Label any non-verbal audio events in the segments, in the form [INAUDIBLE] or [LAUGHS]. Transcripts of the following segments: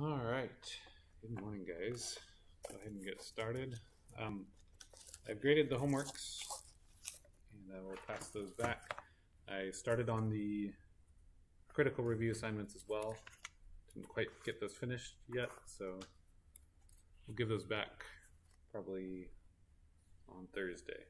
All right. Good morning, guys. Go ahead and get started. Um, I've graded the homeworks, and I will pass those back. I started on the critical review assignments as well. Didn't quite get those finished yet, so we'll give those back probably on Thursday.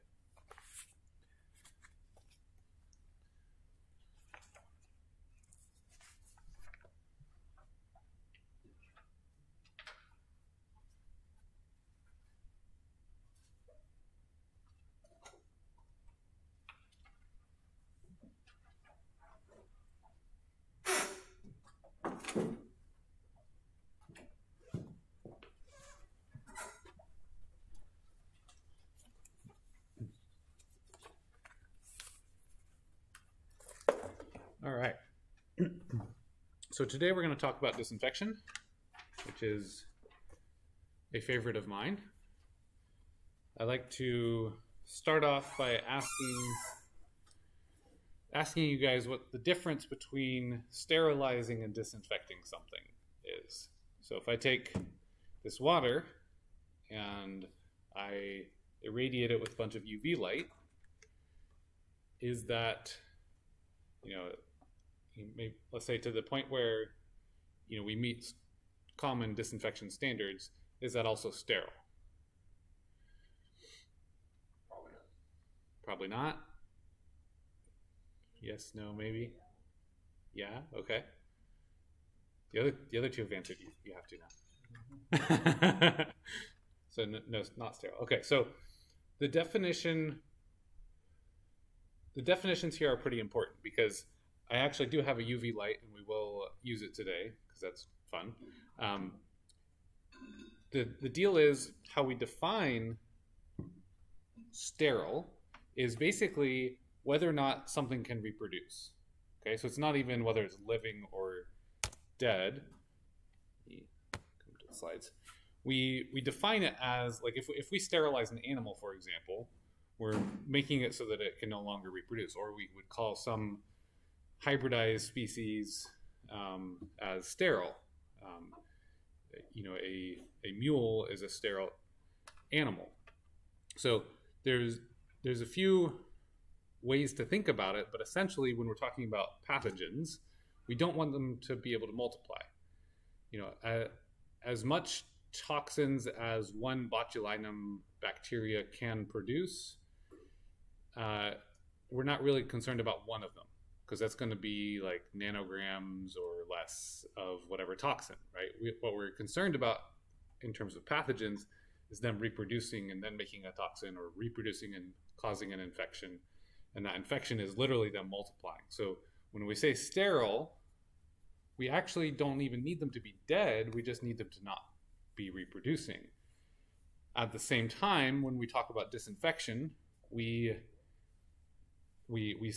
All right. So today we're going to talk about disinfection, which is a favorite of mine. I like to start off by asking asking you guys what the difference between sterilizing and disinfecting something is. So if I take this water and I irradiate it with a bunch of UV light, is that you know may, let's say to the point where you know we meet common disinfection standards, is that also sterile? Probably not. Probably not. Yes, no, maybe. Yeah, okay. The other the other two have answered. You, you have to now. Mm-hmm. [LAUGHS] so no, no, it's not sterile. Okay, so the definition the definitions here are pretty important because I actually do have a UV light, and we will use it today because that's fun. Um, the the deal is how we define sterile is basically whether or not something can reproduce. Okay, so it's not even whether it's living or dead. Come to the slides. We we define it as like if if we sterilize an animal, for example, we're making it so that it can no longer reproduce, or we would call some hybridized species um, as sterile. Um, you know, a, a mule is a sterile animal. So there's there's a few ways to think about it, but essentially, when we're talking about pathogens, we don't want them to be able to multiply. You know, uh, as much toxins as one botulinum bacteria can produce, uh, we're not really concerned about one of them because that's going to be like nanograms or less of whatever toxin, right? We, what we're concerned about in terms of pathogens is them reproducing and then making a toxin or reproducing and causing an infection. And that infection is literally them multiplying. So when we say sterile, we actually don't even need them to be dead. We just need them to not be reproducing. At the same time, when we talk about disinfection, we we we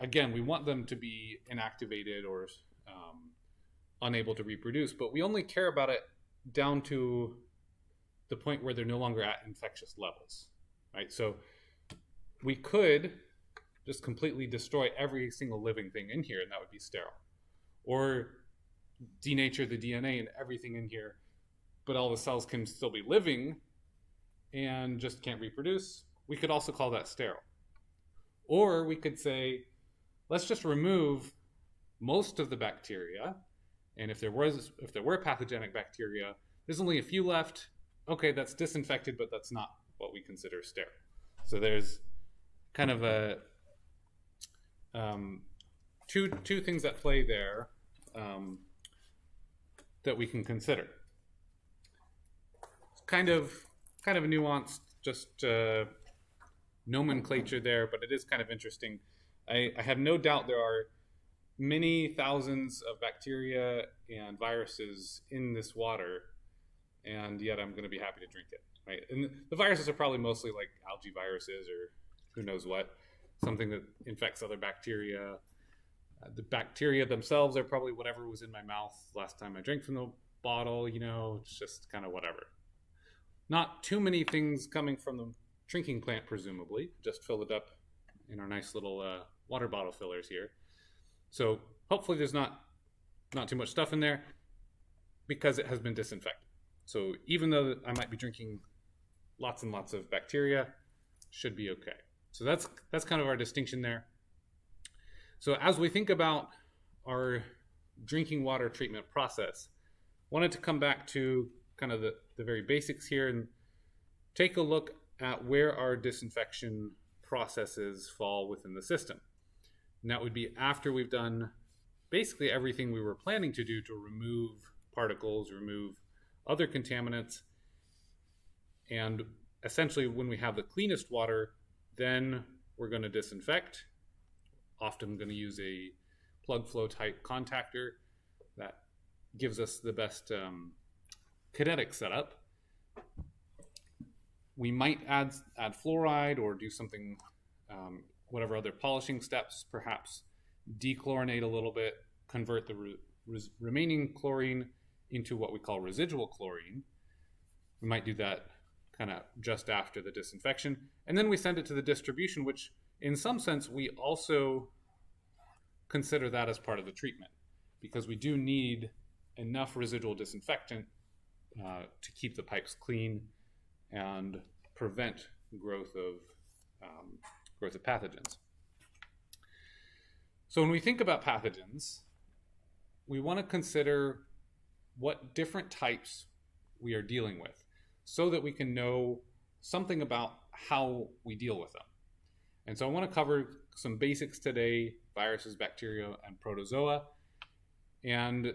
again, we want them to be inactivated or um, unable to reproduce, but we only care about it down to the point where they're no longer at infectious levels, right? So we could just completely destroy every single living thing in here, and that would be sterile, or denature the DNA and everything in here, but all the cells can still be living and just can't reproduce. We could also call that sterile. Or we could say, let's just remove most of the bacteria. And if there was if there were pathogenic bacteria, there's only a few left. Okay, that's disinfected, but that's not what we consider sterile. So there's kind of a um, two two things at play there um, that we can consider. Kind of kind of nuanced, just uh, nomenclature there, but it is kind of interesting. I, I have no doubt there are many thousands of bacteria and viruses in this water, and yet I'm going to be happy to drink it. Right? And the viruses are probably mostly like algae viruses or who knows what, something that infects other bacteria. Uh, the bacteria themselves are probably whatever was in my mouth last time I drank from the bottle. You know, it's just kind of whatever. Not too many things coming from the drinking plant, presumably. Just fill it up in our nice little uh, water bottle fillers here. So hopefully there's not not too much stuff in there. because it has been disinfected. So even though I might be drinking lots and lots of bacteria, should be okay. So that's that's kind of our distinction there. So as we think about our drinking water treatment process, wanted to come back to kind of the, the very basics here and take a look at where our disinfection processes fall within the system. And that would be after we've done basically everything we were planning to do to remove particles, remove other contaminants. And essentially, when we have the cleanest water, then we're going to disinfect. Often going to use a plug flow type contactor that gives us the best um, kinetic setup. We might add add fluoride or do something, um, whatever other polishing steps, perhaps dechlorinate a little bit, convert the re- res- remaining chlorine into what we call residual chlorine. We might do that kind of just after the disinfection. And then we send it to the distribution, which in some sense we also consider that as part of the treatment because we do need enough residual disinfectant uh, to keep the pipes clean and prevent growth of um, of pathogens. So when we think about pathogens, we want to consider what different types we are dealing with so that we can know something about how we deal with them. And so I want to cover some basics today viruses, bacteria, and protozoa. And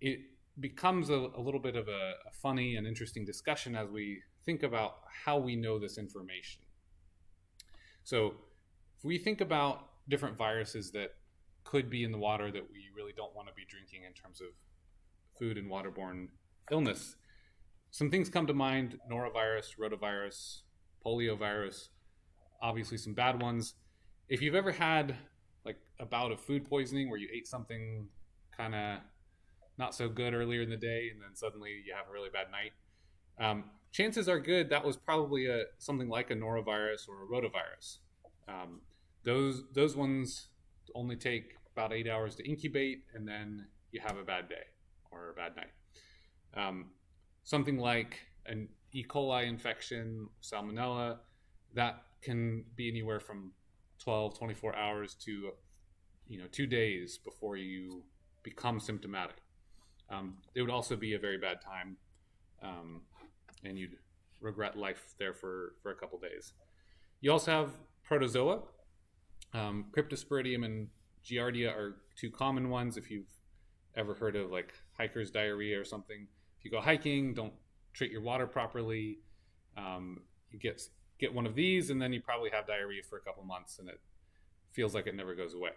it becomes a, a little bit of a, a funny and interesting discussion as we think about how we know this information. So, if we think about different viruses that could be in the water that we really don't want to be drinking in terms of food and waterborne illness, some things come to mind norovirus, rotavirus, poliovirus, obviously some bad ones. If you've ever had like a bout of food poisoning where you ate something kind of not so good earlier in the day and then suddenly you have a really bad night, um, chances are good that was probably a something like a norovirus or a rotavirus. Um, those those ones only take about eight hours to incubate, and then you have a bad day or a bad night. Um, something like an E. coli infection, salmonella, that can be anywhere from 12, 24 hours to you know two days before you become symptomatic. Um, it would also be a very bad time, um, and you'd regret life there for, for a couple days. You also have protozoa. Um, Cryptosporidium and Giardia are two common ones. If you've ever heard of like hiker's diarrhea or something, if you go hiking, don't treat your water properly. Um, you get get one of these, and then you probably have diarrhea for a couple months, and it feels like it never goes away.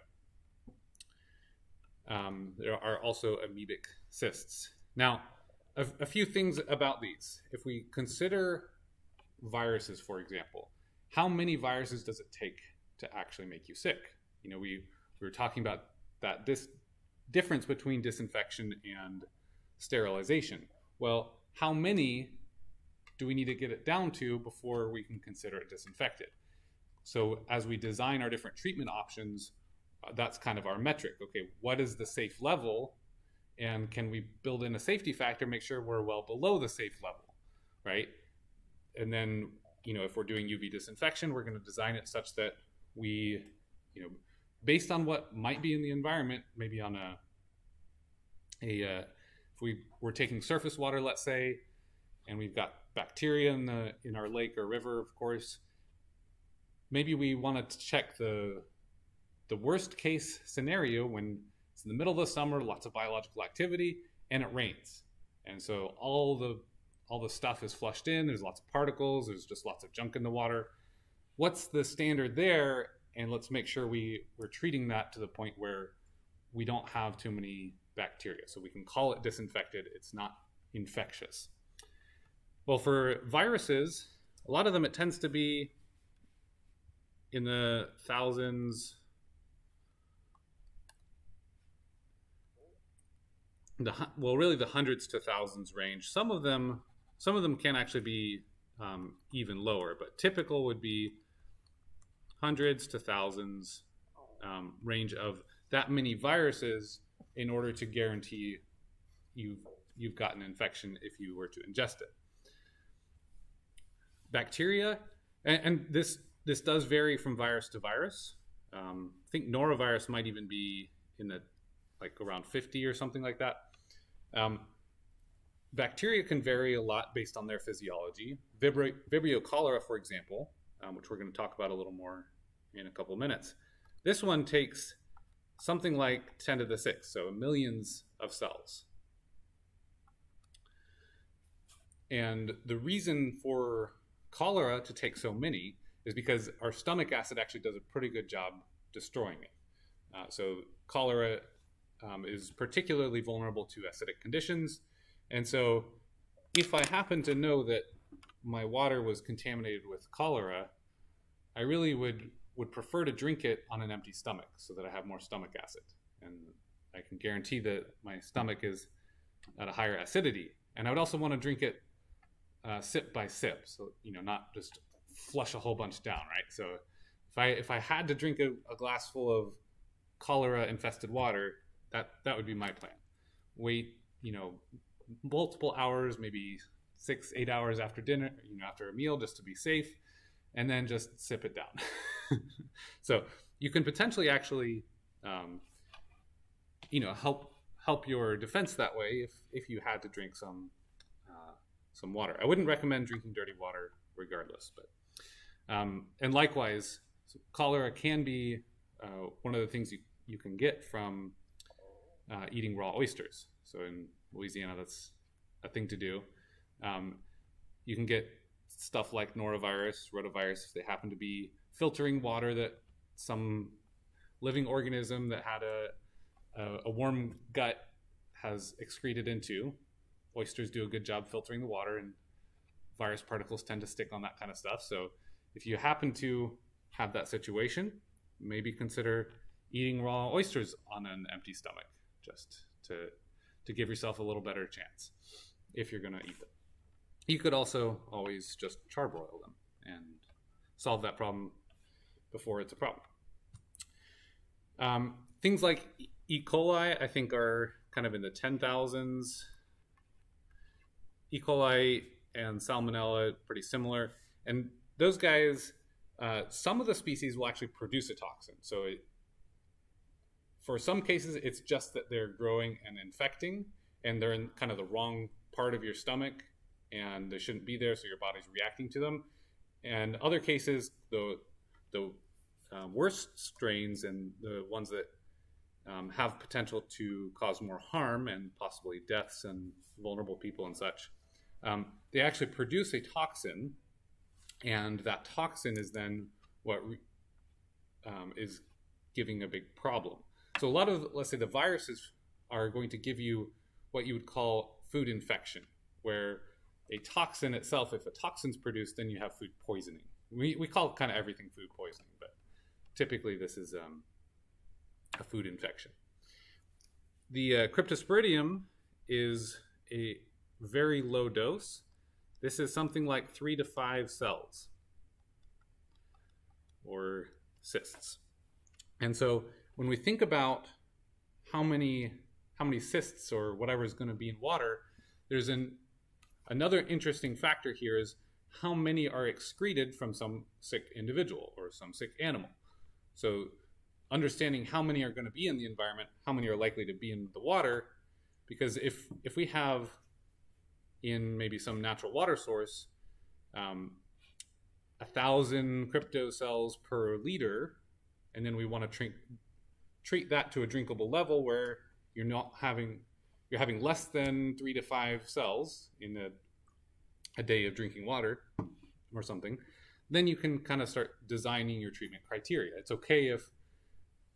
Um, there are also amoebic cysts. Now, a, a, few things about these. If we consider viruses, for example, how many viruses does it take to actually make you sick? You know, we, we were talking about that this difference between disinfection and sterilization. Well, how many do we need to get it down to before we can consider it disinfected? So, as we design our different treatment options, uh, that's kind of our metric. Okay, what is the safe level? And can we build in a safety factor, make sure we're well below the safe level, right? And then, you know, if we're doing UV disinfection, we're going to design it such that we, you know, based on what might be in the environment, maybe on a, a uh, if we were taking surface water, let's say, and we've got bacteria in the in our lake or river, of course, maybe we want to check the the worst case scenario when it's in the middle of the summer, lots of biological activity, and it rains. And so all the all the stuff is flushed in, there's lots of particles, there's just lots of junk in the water. What's the standard there? And let's make sure we, we're treating that to the point where we don't have too many bacteria. So we can call it disinfected, it's not infectious. Well, for viruses, a lot of them it tends to be in the thousands the well, really the hundreds to thousands range. Some of them, some of them can actually be um, even lower, but typical would be hundreds to thousands um, range of that many viruses in order to guarantee you've you've got an infection if you were to ingest it. Bacteria, and, and this this does vary from virus to virus. Um, I think norovirus might even be in the like around 50 or something like that. Um, bacteria can vary a lot based on their physiology. Vibrio, Vibrio cholera, for example, um, which we're going to talk about a little more in a couple minutes. This one takes something like 10 to the 6, so millions of cells. And the reason for cholera to take so many is because our stomach acid actually does a pretty good job destroying it. Uh, so cholera um, is particularly vulnerable to acidic conditions. And so if I happen to know that my water was contaminated with cholera, I really would would prefer to drink it on an empty stomach so that I have more stomach acid. And I can guarantee that my stomach is at a higher acidity. And I would also want to drink it uh, sip by sip, so you know, not just flush a whole bunch down, right? So if I if I had to drink a, a glass full of cholera infested water, that that would be my plan. Wait, you know, multiple hours, maybe six, eight hours after dinner, you know, after a meal, just to be safe, and then just sip it down. [LAUGHS] so you can potentially actually, um, you know, help help your defense that way if if you had to drink some uh, some water. I wouldn't recommend drinking dirty water regardless, but um, and likewise, cholera can be uh, one of the things you you can get from uh, eating raw oysters. So in Louisiana, that's a thing to do. Um, you can get stuff like norovirus, rotavirus, if they happen to be filtering water that some living organism that had a, a, a warm gut has excreted into. Oysters do a good job filtering the water, and virus particles tend to stick on that kind of stuff. So if you happen to have that situation, maybe consider eating raw oysters on an empty stomach just to to give yourself a little better chance if you're going to eat them. You could also always just charbroil them and solve that problem before it's a problem. Um, things like E. coli, I think, are kind of in the 10,000s. E. coli and Salmonella, pretty similar. And those guys, uh, some of the species will actually produce a toxin. So it, for some cases, it's just that they're growing and infecting, and they're in kind of the wrong part of your stomach, and they shouldn't be there, so your body's reacting to them. And other cases, the the uh, worst strains and the ones that um, have potential to cause more harm and possibly deaths and vulnerable people and such, um, they actually produce a toxin, and that toxin is then what um, is giving a big problem. So a lot of, let's say, the viruses are going to give you what you would call food infection, where a toxin itself, if a toxin's produced, then you have food poisoning. We, we call kind of everything food poisoning, but typically this is um, a food infection. The uh, cryptosporidium is a very low dose. This is something like three to five cells or cysts. And so when we think about how many how many cysts or whatever is going to be in water, there's an another interesting factor here is how many are excreted from some sick individual or some sick animal. So understanding how many are going to be in the environment, how many are likely to be in the water, because if if we have in maybe some natural water source um, a thousand crypto cells per liter, and then we want to drink treat that to a drinkable level where you're not having you're having less than three to five cells in a, a day of drinking water or something, then you can kind of start designing your treatment criteria. It's okay if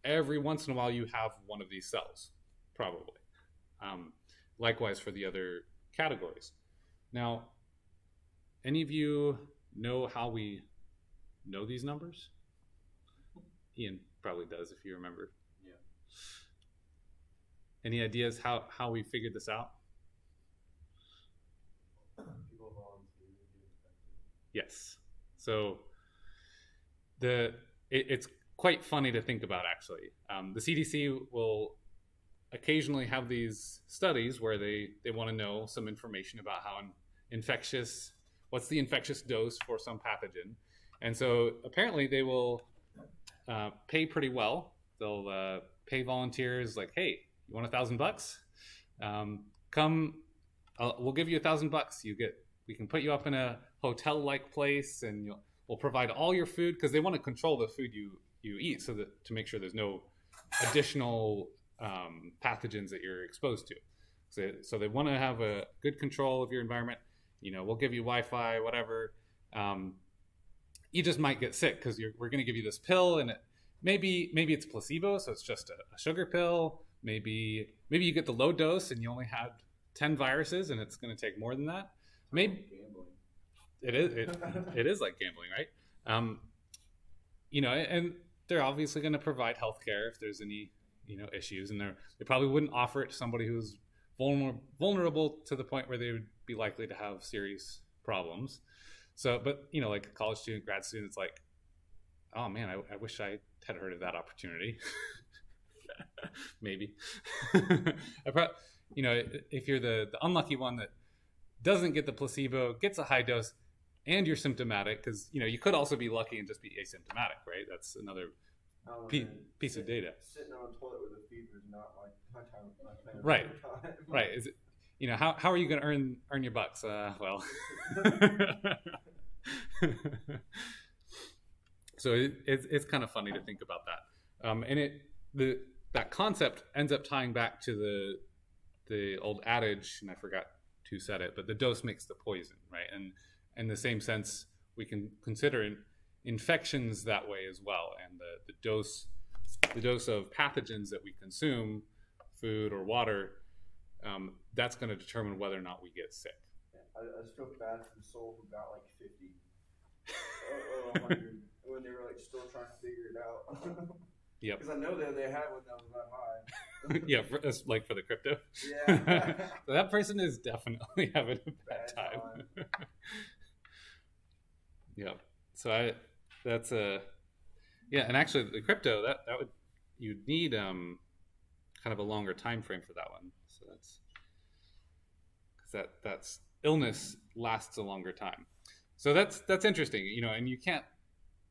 every once in a while you have one of these cells, probably. Um, likewise for the other categories. Now, any of you know how we know these numbers? Ian probably does if you remember. Any ideas how, how we figured this out? Yes. So the it, it's quite funny to think about actually. Um, the CDC will occasionally have these studies where they they want to know some information about how an infectious what's the infectious dose for some pathogen and so apparently they will uh, pay pretty well they'll uh, pay volunteers like hey you want a thousand bucks um, come I'll, we'll give you a thousand bucks you get we can put you up in a hotel like place and we'll provide all your food because they want to control the food you you eat so that to make sure there's no additional um, pathogens that you're exposed to. So, so they want to have a good control of your environment. You know, we'll give you Wi-Fi, whatever. Um, you just might get sick because we're going to give you this pill, and it, maybe maybe it's placebo, so it's just a, a, sugar pill. Maybe maybe you get the low dose and you only had ten viruses, and it's going to take more than that. Maybe it is it, [LAUGHS] it is like gambling, right? Um, you know, and they're obviously going to provide health care if there's any you know issues, and they they probably wouldn't offer it to somebody who's vulnerable vulnerable to the point where they would be likely to have serious problems. So, but you know, like a college student, grad student, it's like, oh man, I, I wish I had heard of that opportunity. [LAUGHS] Maybe. [LAUGHS] I probably, you know, if you're the the unlucky one that doesn't get the placebo, gets a high dose, and you're symptomatic, because you know you could also be lucky and just be asymptomatic, right? That's another Oh, Pe- piece of data. Sitting on a toilet with a fever is not like my time. My plan Right. time. [LAUGHS] right is it you know how, how are you going to earn earn your bucks uh well so it, it's, it's kind of funny to think about that. Um and it the that concept ends up tying back to the the old adage and i forgot who said it but the dose makes the poison right? And in the same sense we can consider in, infections that way as well. And the, the dose the dose of pathogens that we consume food or water um, that's going to determine whether or not we get sick. I, I just feel bad for the soul who got like 50 [LAUGHS] or, or 100 when they were like still trying to figure it out. [LAUGHS] Yep. Because I know that they had one that was that high. [LAUGHS] yeah, for, like for the crypto. Yeah. [LAUGHS] So that person is definitely having a bad Bad time. yeah. So I, that's a, yeah, and actually the crypto that that would you'd need um, kind of a longer time frame for that one. So that's because that that's illness lasts a longer time. So that's that's interesting, you know, and you can't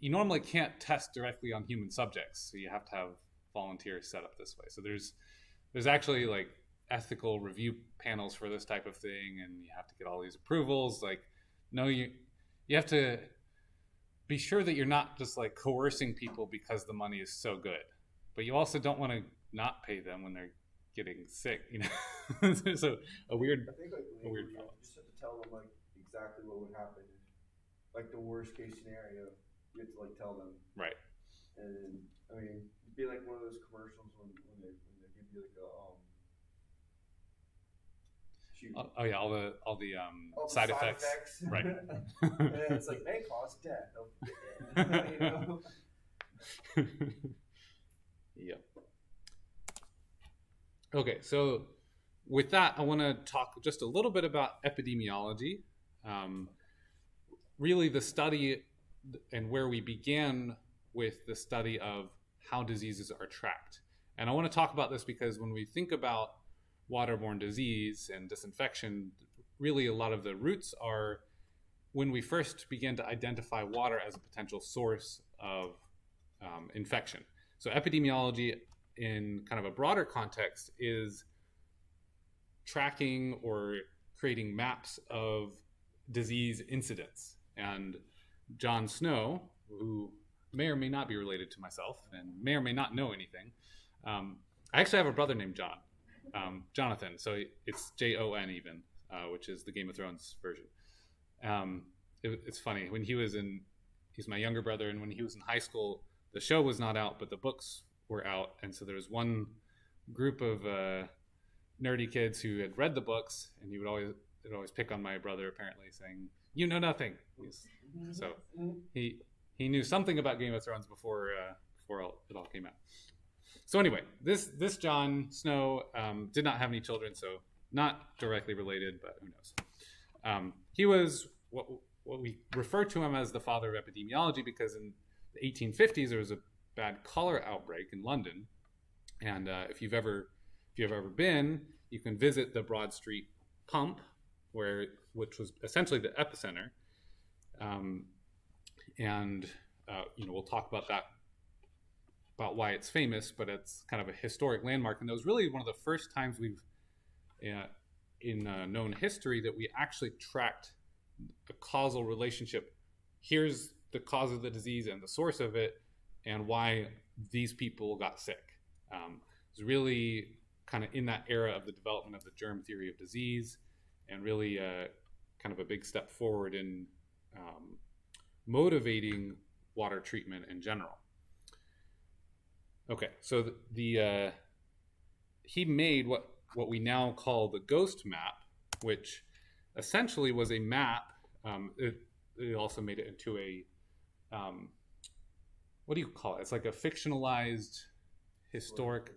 you normally can't test directly on human subjects, so you have to have volunteers set up this way. So there's there's actually like ethical review panels for this type of thing, and you have to get all these approvals. Like, no, you you have to be sure that you're not just like coercing people because the money is so good, but you also don't want to not pay them when they're getting sick. You know, [LAUGHS] there's a, a weird I think like A weird you just have to tell them like exactly what would happen like the worst case scenario. You have to like tell them, right. and I mean, it'd be like one of those commercials when, when they when they give you like a um. Shoot. Oh, oh yeah, all the all the um, all the side, effects. [LAUGHS] Right. and it's like may cause death. [LAUGHS] you know? [LAUGHS] yep. Okay, so with that, I want to talk just a little bit about epidemiology. Um, really, the study and where we began with the study of how diseases are tracked. And I want to talk about this because when we think about waterborne disease and disinfection, really a lot of the roots are when we first began to identify water as a potential source of um, infection. So, epidemiology, in kind of a broader context, is tracking or creating maps of disease incidents. And John Snow, who may or may not be related to myself and may or may not know anything, um, I actually have a brother named John, um, Jonathan. So it's J O N even, uh, which is the Game of Thrones version. Um, it, it's funny when he was in, he's my younger brother, and when he was in high school, the show was not out, but the books were out, and so there was one group of uh, nerdy kids who had read the books, and he would always would always pick on my brother, apparently saying, "You know nothing." So he he knew something about Game of Thrones before uh, before it all came out. So anyway, this this John Snow um, did not have any children, so not directly related, but who knows? Um, he was what what we refer to him as the father of epidemiology because in the 1850s there was a bad cholera outbreak in London, and uh, if you've ever if you've ever been, you can visit the Broad Street pump, where which was essentially the epicenter, um, and uh, you know we'll talk about that about why it's famous, but it's kind of a historic landmark, and it was really one of the first times we've uh, in uh, known history that we actually tracked a causal relationship. Here's the cause of the disease and the source of it, and why these people got sick. Um, it's really kind of in that era of the development of the germ theory of disease, and really uh, kind of a big step forward in um, motivating water treatment in general. Okay, so the, the uh, he made what what we now call the ghost map, which essentially was a map. Um, it, it, also made it into a um, what do you call it? It's like a fictionalized historic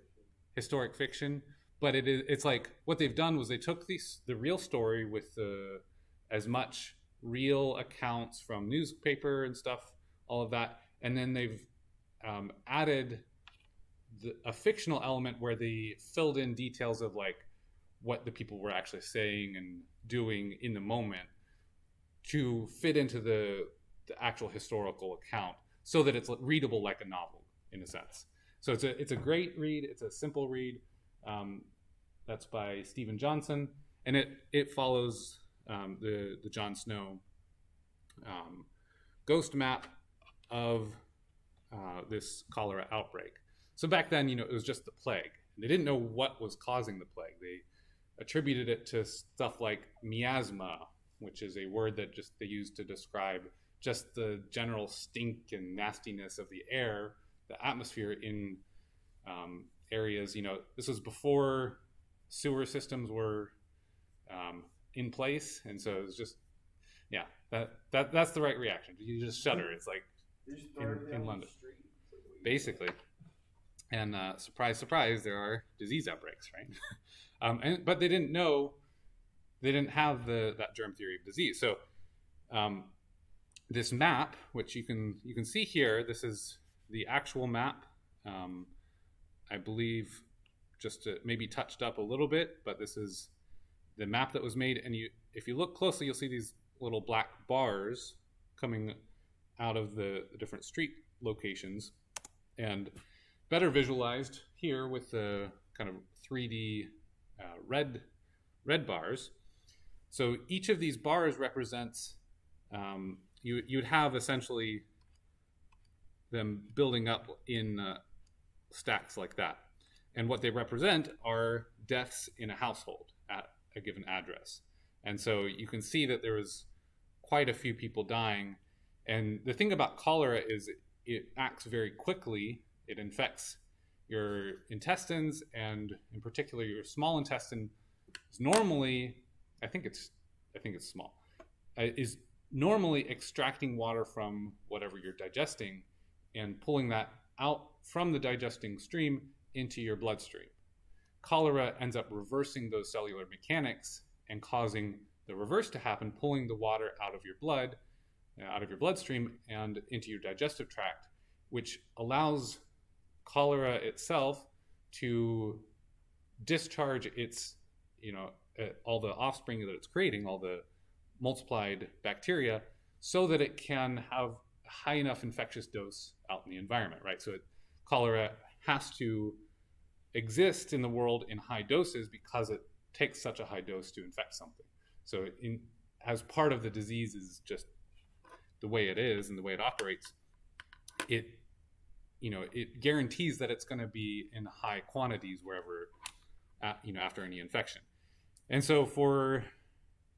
historic fiction, but it is it's like what they've done was they took these the real story with the as much real accounts from newspaper and stuff, all of that, and then they've um, added the, a fictional element where they filled in details of like what the people were actually saying and doing in the moment to fit into the, the actual historical account so that it's readable like a novel in a sense. So it's a it's a great read. It's a simple read. Um, that's by Steven Johnson, and it it follows um, the the John Snow um, ghost map of uh, this cholera outbreak. So back then, you know, it was just the plague. They didn't know what was causing the plague. They attributed it to stuff like miasma, which is a word that just they use to describe just the general stink and nastiness of the air, the atmosphere in um, areas. You know, this was before sewer systems were um, in place, and so it was just, yeah, that that that's the right reaction. You just shudder. It's like in, in London, basically. And uh, surprise, surprise, there are disease outbreaks, right? [LAUGHS] um, and, but they didn't know, they didn't have the that germ theory of disease. So um, this map, which you can you can see here, this is the actual map. Um, I believe just to, maybe touched up a little bit, but this is the map that was made. And you, if you look closely, you'll see these little black bars coming out of the, different street locations. And better visualized here with the kind of 3D uh, red red bars. So each of these bars represents um, you you would have essentially them building up in uh, stacks like that, and what they represent are deaths in a household at a given address. And so you can see that there was quite a few people dying. And the thing about cholera is it, acts very quickly it infects your intestines and, in particular, your small intestine. Is normally, I think it's, I think it's small, uh, is normally extracting water from whatever you're digesting and pulling that out from the digesting stream into your bloodstream. Cholera ends up reversing those cellular mechanics and causing the reverse to happen, pulling the water out of your blood, uh, out of your bloodstream, and into your digestive tract, which allows cholera itself to discharge its, you know, uh, all the offspring that it's creating, all the multiplied bacteria, so that it can have high enough infectious dose out in the environment, right? So it, cholera has to exist in the world in high doses because it takes such a high dose to infect something. So in, as part of the disease is just the way it is and the way it operates, it you know it guarantees that it's going to be in high quantities wherever you know after any infection and so for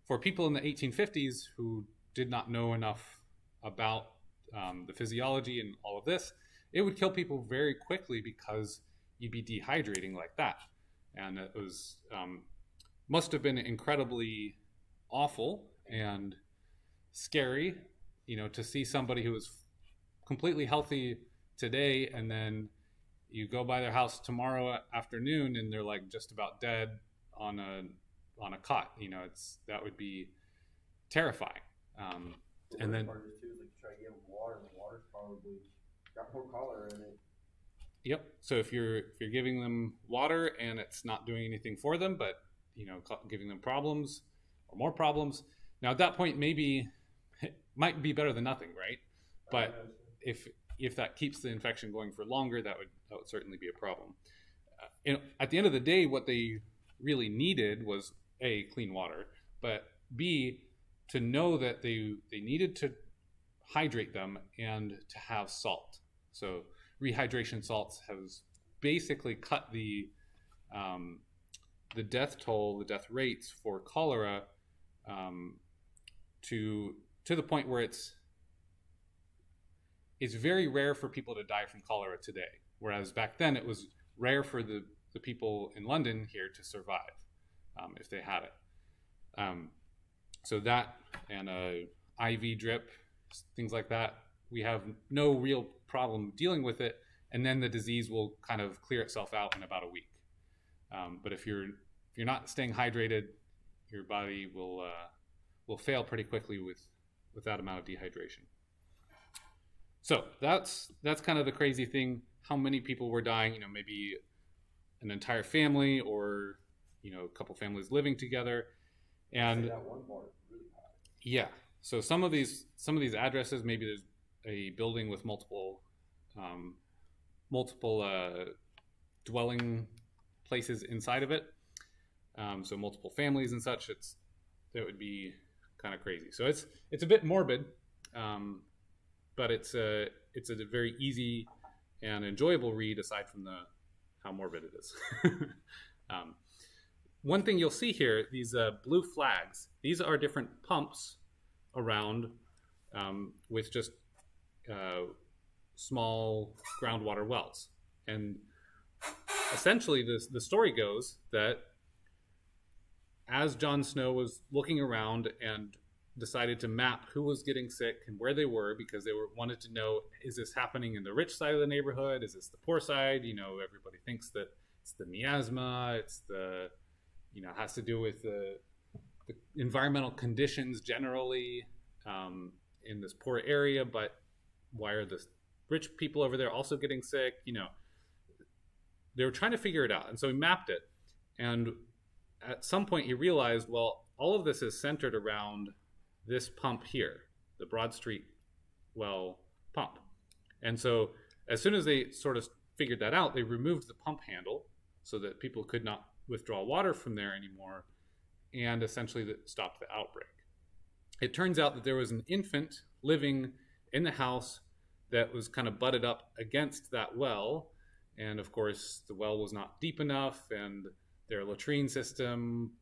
for people in the 1850s who did not know enough about um, the physiology and all of this it would kill people very quickly because you'd be dehydrating like that. And it was um, must have been incredibly awful and scary you know to see somebody who was completely healthy today and then you go by their house tomorrow afternoon and they're like just about dead on a on a cot. You know it's that would be terrifying. Um, the and then part is too is like try to give them water and the water's probably got more cholera in it Yep. So if you're if you're giving them water and it's not doing anything for them, but you know giving them problems or more problems, now at that point maybe it [LAUGHS] might be better than nothing, right? But if if that keeps the infection going for longer, that would that would certainly be a problem. Uh, know, at the end of the day, what they really needed was a clean water, but b to know that they they needed to hydrate them and to have salt. So rehydration salts has basically cut the um, the death toll, the death rates for cholera um, to to the point where it's it's very rare for people to die from cholera today, whereas back then it was rare for the the people in London here to survive um, if they had it. Um, so that and a IV drip, things like that, we have no real problem dealing with it, and then the disease will kind of clear itself out in about a week. Um, but if you're if you're not staying hydrated, your body will uh, will fail pretty quickly with with that amount of dehydration. So that's that's kind of the crazy thing. How many people were dying? You know, maybe an entire family or you know a couple families living together, and that one bar really high. yeah. So some of these some of these addresses, maybe there's a building with multiple um, multiple uh, dwelling places inside of it. Um, so multiple families and such. It's that would be kind of crazy. So it's it's a bit morbid, um, but it's a it's a very easy and enjoyable read aside from the how morbid it is. [LAUGHS] um, one thing you'll see here, these uh, blue flags, these are different pumps around um, with just uh, small groundwater wells. And essentially, the, the story goes that as John Snow was looking around and decided to map who was getting sick and where they were because they were wanted to know is this happening in the rich side of the neighborhood is this the poor side you know everybody thinks that it's the miasma it's the you know has to do with the, the environmental conditions generally um, in this poor area but why are the rich people over there also getting sick you know. They were trying to figure it out and so he mapped it. And at some point he realized well all of this is centered around this pump here the broad street well pump. And so as soon as they sort of figured that out they removed the pump handle so that people could not withdraw water from there anymore and essentially that stopped the outbreak. It turns out that there was an infant living in the house that was kind of butted up against that well. And of course, the well was not deep enough, and their latrine system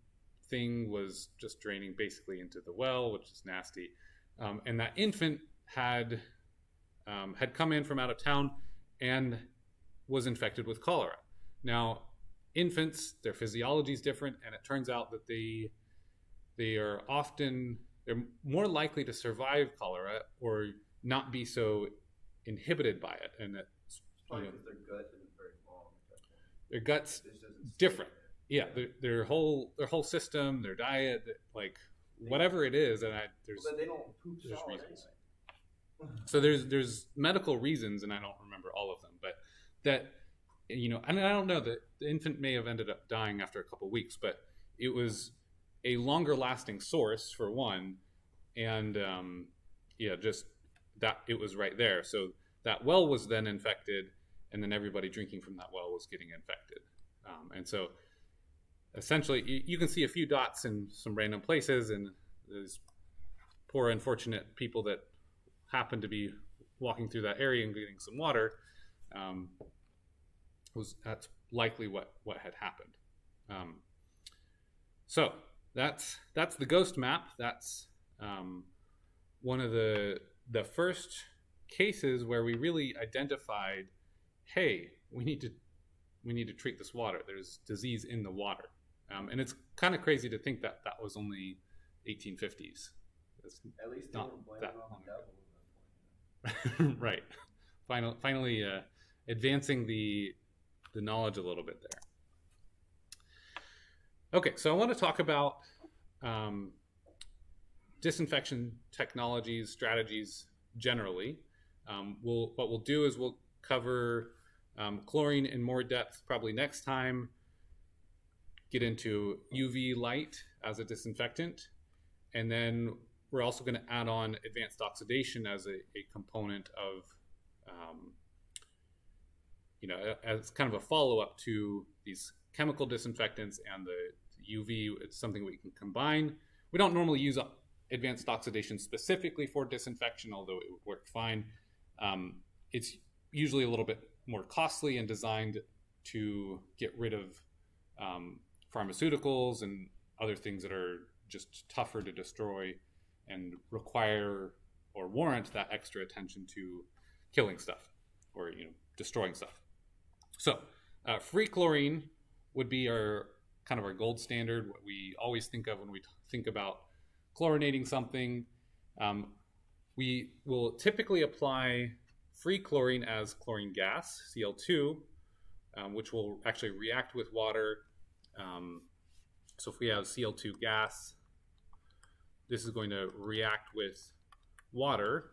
thing was just draining basically into the well, which is nasty. Um, and that infant had um, had come in from out of town and was infected with cholera. Now, infants, their physiology is different, and it turns out that they they are often they're more likely to survive cholera or not be so inhibited by it, and that Probably because their gut isn't very long. at that point. their guts different. yeah their, their whole their whole system their diet like whatever it is and I, there's Well, they don't poop there's reasons. anyway. [LAUGHS] so there's there's medical reasons and i don't remember all of them but that you know and i don't know that the infant may have ended up dying after a couple weeks but it was a longer lasting source for one and um, yeah just that it was right there. So that well was then infected and then everybody drinking from that well was getting infected. Um, and so essentially you, you can see a few dots in some random places and there's poor unfortunate people that happen to be walking through that area and getting some water um, was that's likely what what had happened. Um, so that's that's the ghost map. That's um, one of the the first cases where we really identified hey we need to we need to treat this water there's disease in the water um, and it's kind of crazy to think that that was only 1850s It's At least Not that on long ago. devil at that point. [LAUGHS] right. Final, finally, uh, advancing the the knowledge a little bit there. Okay, so I want to talk about um, disinfection technologies, strategies generally. Um, we'll what we'll do is we'll cover Um, chlorine in more depth probably next time. Get into UV light as a disinfectant. And then we're also going to add on advanced oxidation as a, a component of, um, you know, as kind of a follow up to these chemical disinfectants and the UV. It's something we can combine. We don't normally use advanced oxidation specifically for disinfection, although it would work fine. Um, it's usually a little bit more costly and designed to get rid of um, pharmaceuticals and other things that are just tougher to destroy and require or warrant that extra attention to killing stuff or you know destroying stuff. So uh, free chlorine would be our kind of our gold standard. What we always think of when we think about chlorinating something. Um, we will typically apply free chlorine as chlorine gas, Cl2, um, which will actually react with water. Um, so if we have Cl2 gas, this is going to react with water,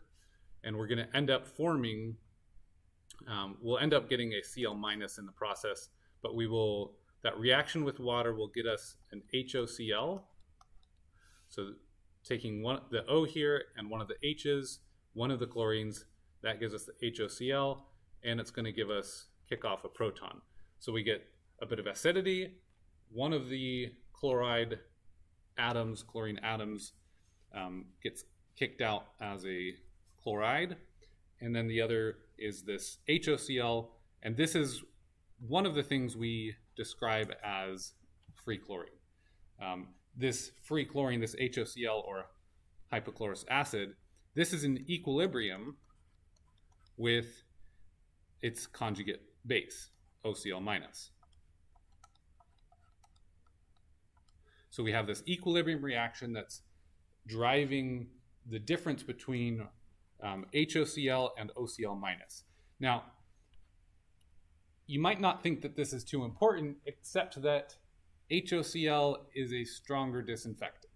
and we're going to end up forming, um, we'll end up getting a Cl minus in the process, but we will, that reaction with water will get us an HOCl. So taking one the O here and one of the H's, one of the chlorines, that gives us the HOCl, and it's going to give us kick off a proton. So we get a bit of acidity. One of the chloride atoms, chlorine atoms, um, gets kicked out as a chloride, and then the other is this HOCl, and this is one of the things we describe as free chlorine. Um, this free chlorine, this HOCl or hypochlorous acid, this is in equilibrium with its conjugate base, OCl minus. So we have this equilibrium reaction that's driving the difference between um, HOCl and OCl minus. Now, you might not think that this is too important, except that HOCl is a stronger disinfectant.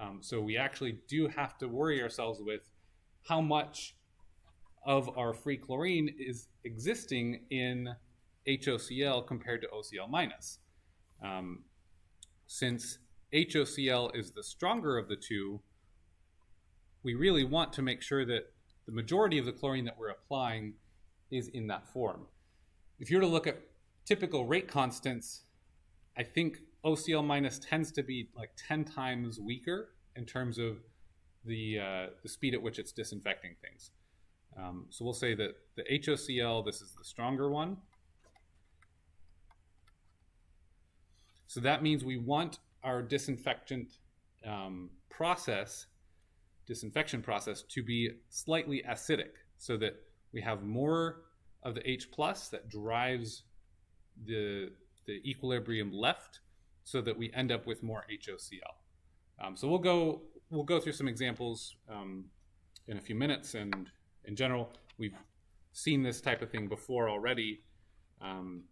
Um, so we actually do have to worry ourselves with how much of our free chlorine is existing in HOCl compared to OCl minus. Um, since HOCl is the stronger of the two, we really want to make sure that the majority of the chlorine that we're applying is in that form. If you were to look at typical rate constants, I think OCl minus tends to be like 10 times weaker in terms of the, uh, the speed at which it's disinfecting things. Um, so we'll say that the HOCl, this is the stronger one. So that means we want our disinfectant um, process, disinfection process, to be slightly acidic so that we have more of the H plus that drives the, the equilibrium left so that we end up with more HOCl. Um, so we'll go we'll go through some examples um, in a few minutes, and in general, we've seen this type of thing before already, um,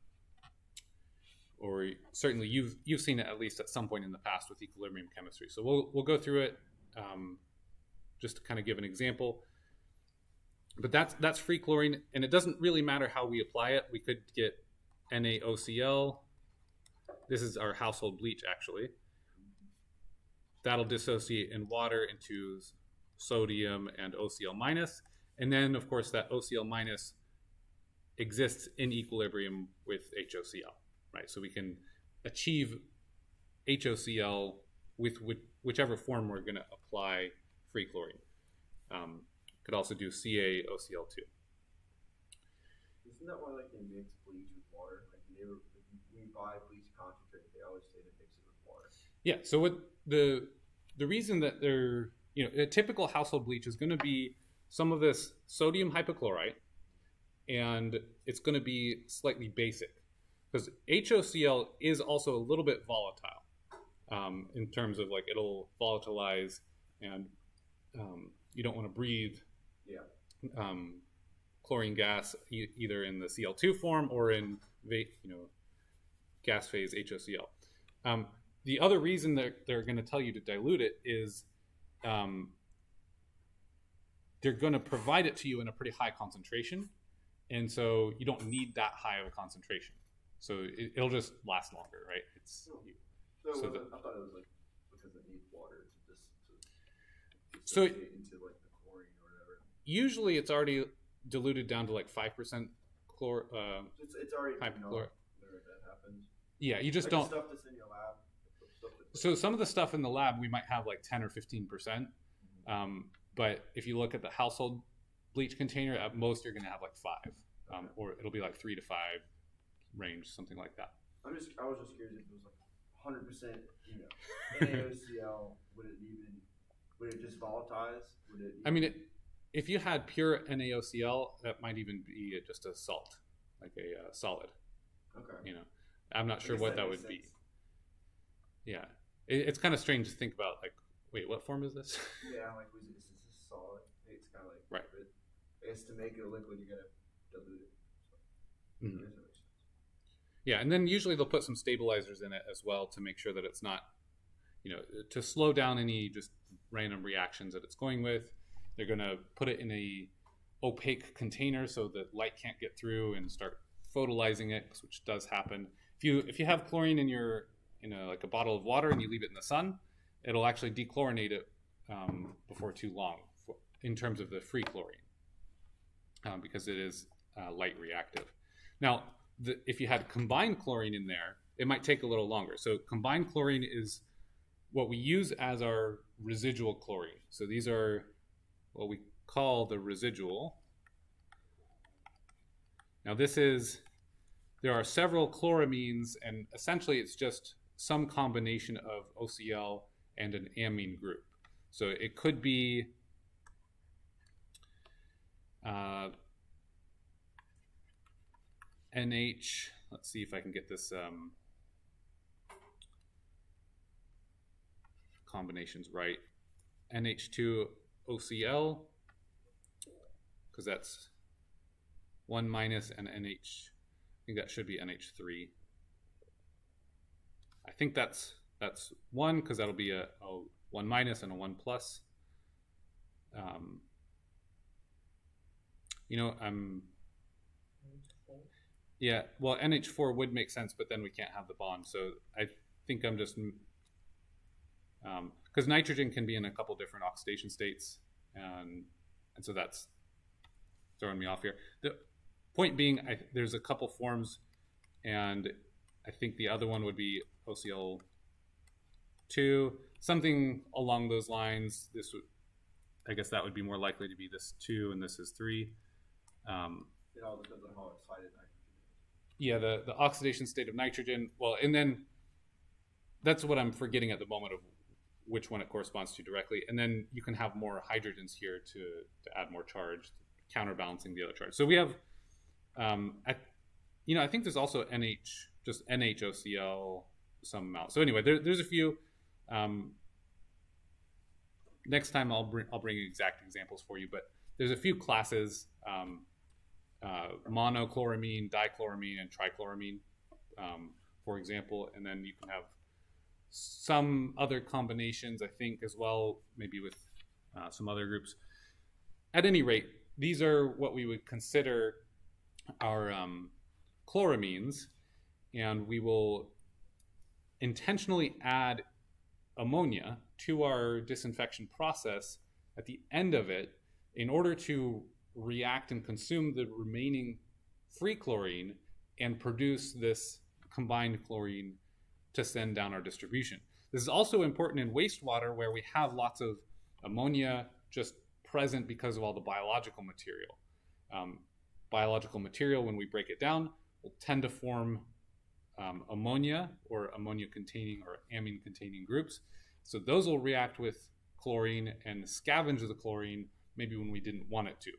or certainly you've you've seen it at least at some point in the past with equilibrium chemistry. So we'll we'll go through it um, just to kind of give an example. But that's that's free chlorine, and it doesn't really matter how we apply it. We could get NaOCl this is our household bleach, actually. That'll dissociate in water into sodium and OCl minus. And then, of course, that OCl minus exists in equilibrium with HOCl, right? So we can achieve HOCl with, whichever form we're going to apply free chlorine. Um, could also do CaOCl2. Isn't that why like they mix bleach with water? Like they were, you buy bleach always say it. Yeah. So what the the reason that they're you know a typical household bleach is going to be some of this sodium hypochlorite, and it's going to be slightly basic because HOCl is also a little bit volatile um, in terms of like it'll volatilize and um, you don't want to breathe Yeah. um, chlorine gas e- either in the Cl2 form or in you know gas phase HOCl. Um, the other reason that they're going to tell you to dilute it is um, they're going to provide it to you in a pretty high concentration, and so you don't need that high of a concentration. So it, it'll just last longer, right? It's So, so, So wasn't, I thought it was like because it needs water to just to So into like the chlorine or whatever. usually it's already diluted down to like five percent chlor. Uh, It's, it's already hypochlorite. that happens. Yeah, you just like don't. stuff that's in your lab. the stuff that's- So some of the stuff in the lab we might have like ten or fifteen percent, um, but if you look at the household bleach container, at most you're going to have like five, um, or it'll be like three to five range, something like that. I'm just I was just curious if it was like 100 percent you know [LAUGHS] NaOCl would it even would it just volatilize? Would it? I mean, it, if you had pure NaOCl, that might even be just a salt, like a uh, solid. okay. You know, I'm not sure what that makes would be. Yeah, it, it's kind of strange to think about. Like, wait, what form is this? [LAUGHS] Yeah, I'm like, was it, is this a solid? It's kind of like Right. But I to make it a liquid, you gotta dilute it. So, Mhm. I guess that makes sense. Yeah, and then usually they'll put some stabilizers in it as well to make sure that it's not, you know, to slow down any just random reactions that it's going with. They're going to put it in a opaque container so that light can't get through and start photolyzing it, which does happen. If you if you have chlorine in your in a like a bottle of water and you leave it in the sun, it'll actually dechlorinate it um, before too long for, in terms of the free chlorine um, because it is uh, light reactive. Now, the, if you had combined chlorine in there, it might take a little longer. So combined chlorine is what we use as our residual chlorine. So these are what we call the residual. Now this is, there are several chloramines and essentially it's just some combination of OCl and an amine group. So it could be uh, NH. Let's see if I can get this um, combinations right. NH2 OCl, because that's one minus and NH. Think that should be NH3. I think that's that's one because that'll be a, a one minus and a one plus. Um, you know, I'm yeah, well, NH4 would make sense, but then we can't have the bond. So I think I'm just because um, nitrogen can be in a couple different oxidation states, and and so that's throwing me off here. The point being, I, there's a couple forms, and I think the other one would be OCl two, something along those lines. This would, I guess, that would be more likely to be this two, and this is three. Um, It all depends on how excited nitrogen is. yeah the the oxidation state of nitrogen well and then that's what i'm forgetting at the moment of which one it corresponds to directly and then you can have more hydrogens here to to add more charge counterbalancing the other charge so we have um I, you know i think there's also nh just nhocl some amount so anyway there, there's a few um next time i'll bring i'll bring exact examples for you but there's a few classes um, uh, monochloramine, dichloramine, and trichloramine, um, for example. And then you can have some other combinations, I think, as well, maybe with uh, some other groups. At any rate, these are what we would consider our um, chloramines, and we will intentionally add ammonia to our disinfection process at the end of it in order to react and consume the remaining free chlorine and produce this combined chlorine to send down our distribution. This is also important in wastewater where we have lots of ammonia just present because of all the biological material. Um, biological material, when we break it down, will tend to form um, ammonia or ammonia containing or amine containing groups. So those will react with chlorine and scavenge the chlorine maybe when we didn't want it to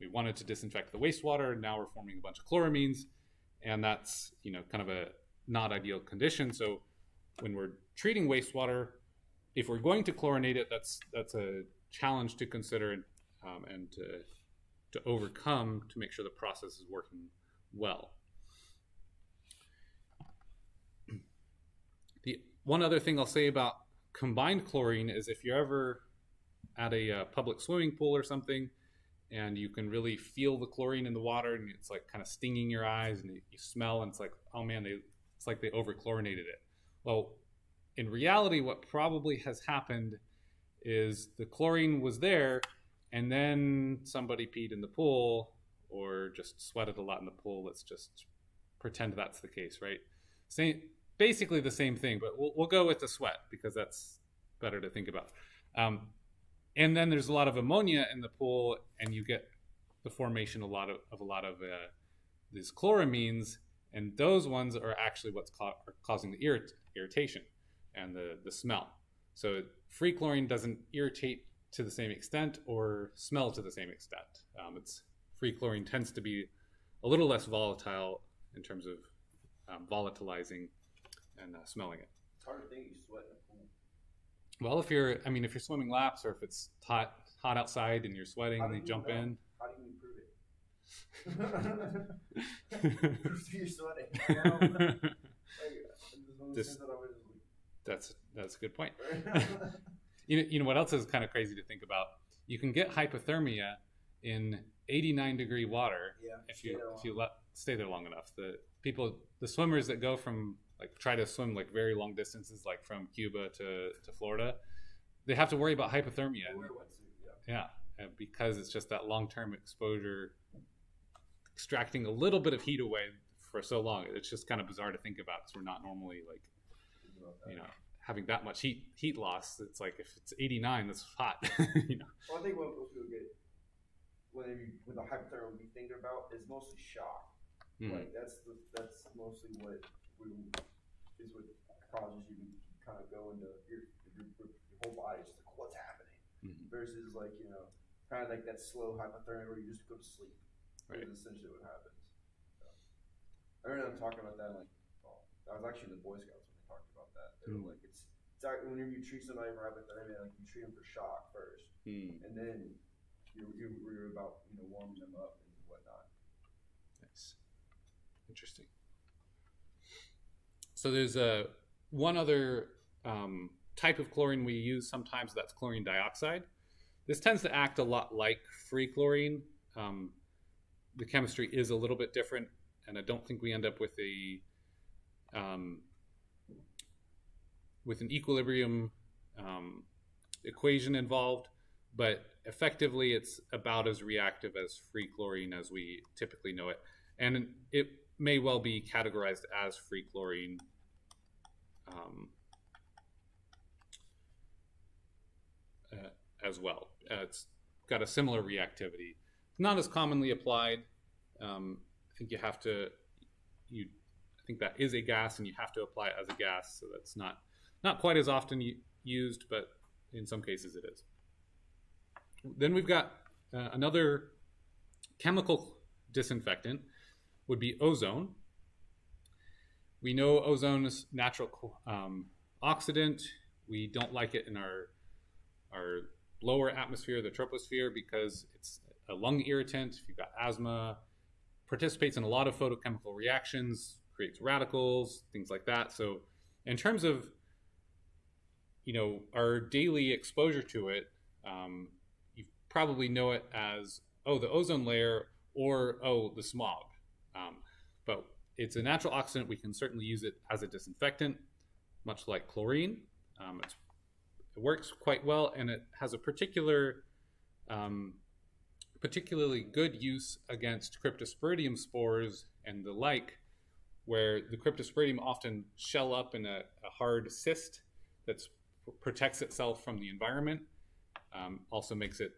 we wanted to disinfect the wastewater and now we're forming a bunch of chloramines and that's you know kind of a not ideal condition so when we're treating wastewater if we're going to chlorinate it that's that's a challenge to consider um, and to to overcome to make sure the process is working well the one other thing i'll say about combined chlorine is if you're ever at a uh, public swimming pool or something and you can really feel the chlorine in the water, and it's like kind of stinging your eyes, and you smell, and it's like, oh man, they, it's like they overchlorinated it. Well, in reality, what probably has happened is the chlorine was there, and then somebody peed in the pool or just sweated a lot in the pool. Let's just pretend that's the case, right? Same, basically the same thing, but we'll, we'll go with the sweat because that's better to think about. Um, and then there's a lot of ammonia in the pool, and you get the formation a lot of, of a lot of uh, these chloramines, and those ones are actually what's ca- causing the irrit- irritation and the, the smell. So free chlorine doesn't irritate to the same extent or smell to the same extent. Um, it's free chlorine tends to be a little less volatile in terms of um, volatilizing and uh, smelling it. It's hard to think you sweat in a pool. Well, if you're, I mean, if you're swimming laps or if it's hot, hot outside and you're sweating and you you jump know? in, How do you improve it? [LAUGHS] You're sweating. You know? [LAUGHS] like, it's one of those This- that that's that's a good point. [LAUGHS] You know, you know what else is kind of crazy to think about? You can get hypothermia in 89 degree water yeah. if you stay there if you long. let stay there long enough. The people, the swimmers that go from like try to swim like very long distances, like from Cuba to to Florida, they have to worry about hypothermia. Yeah. Yeah, because it's just that long term exposure, extracting a little bit of heat away for so long. It's just kind of bizarre to think about because we're not normally like Think about that. you know having that much heat heat loss. It's like if it's 89, that's hot. [LAUGHS] you know. Well, I think what people get when you, when the hypothermia we think about is mostly shock. Mhm. Like that's the, that's mostly what we, is what causes you to kind of go into your your, your, whole body is just like what's happening Mhm. versus like you know kind of like that slow hypothermia where you just go to sleep. Right. Is essentially what happens. So, I remember them talking about that. Like, well, I was actually in the Boy Scouts they talked about that. They Mm. like, it's it's like whenever you treat somebody for hypothermia, like you treat them for shock first Hmm. and then you you you're about you know warming them up and whatnot. Nice. Interesting. So there's a one other um, type of chlorine we use sometimes. That's chlorine dioxide. This tends to act a lot like free chlorine. Um, the chemistry is a little bit different, and I don't think we end up with a um, with an equilibrium um, equation involved. But effectively, it's about as reactive as free chlorine as we typically know it, and it may well be categorized as free chlorine. Um, uh, as well, uh, it's got a similar reactivity. It's not as commonly applied. Um, I think you have to. You, I think that is a gas, and you have to apply it as a gas. So that's not not quite as often used, but in some cases it is. Then we've got uh, another chemical disinfectant would be ozone. We know ozone is natural um, oxidant. We don't like it in our our lower atmosphere, the troposphere, because it's a lung irritant. If you've got asthma, participates in a lot of photochemical reactions, creates radicals, things like that. So, in terms of you know our daily exposure to it, um, you probably know it as oh the ozone layer or oh the smog. Um, but it's a natural oxidant. We can certainly use it as a disinfectant, much like chlorine. Um, it works quite well, and it has a particular, um, particularly good use against cryptosporidium spores and the like, where the cryptosporidium often shell up in a, a hard cyst that protects itself from the environment. Um, also makes it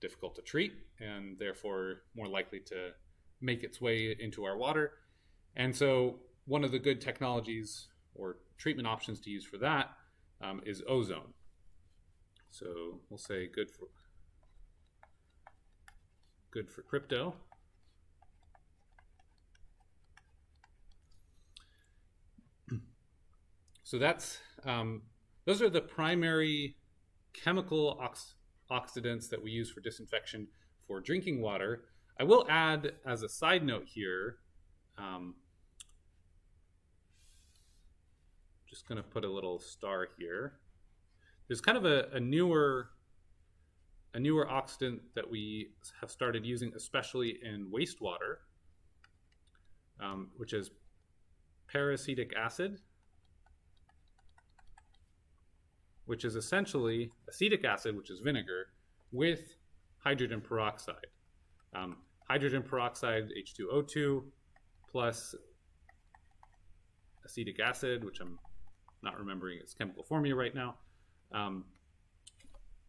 difficult to treat, and therefore more likely to make its way into our water. And so, one of the good technologies or treatment options to use for that um, is ozone. So we'll say good for good for crypto. [CLEARS THROAT] So that's um, those are the primary chemical ox- oxidants that we use for disinfection for drinking water. I will add as a side note here. Um, just going to put a little star here. There's kind of a, a newer a newer oxidant that we have started using, especially in wastewater, um, which is peracetic acid, which is essentially acetic acid, which is vinegar, with hydrogen peroxide. Um, hydrogen peroxide, H2O2, plus acetic acid, which I'm not remembering its chemical formula right now. Um,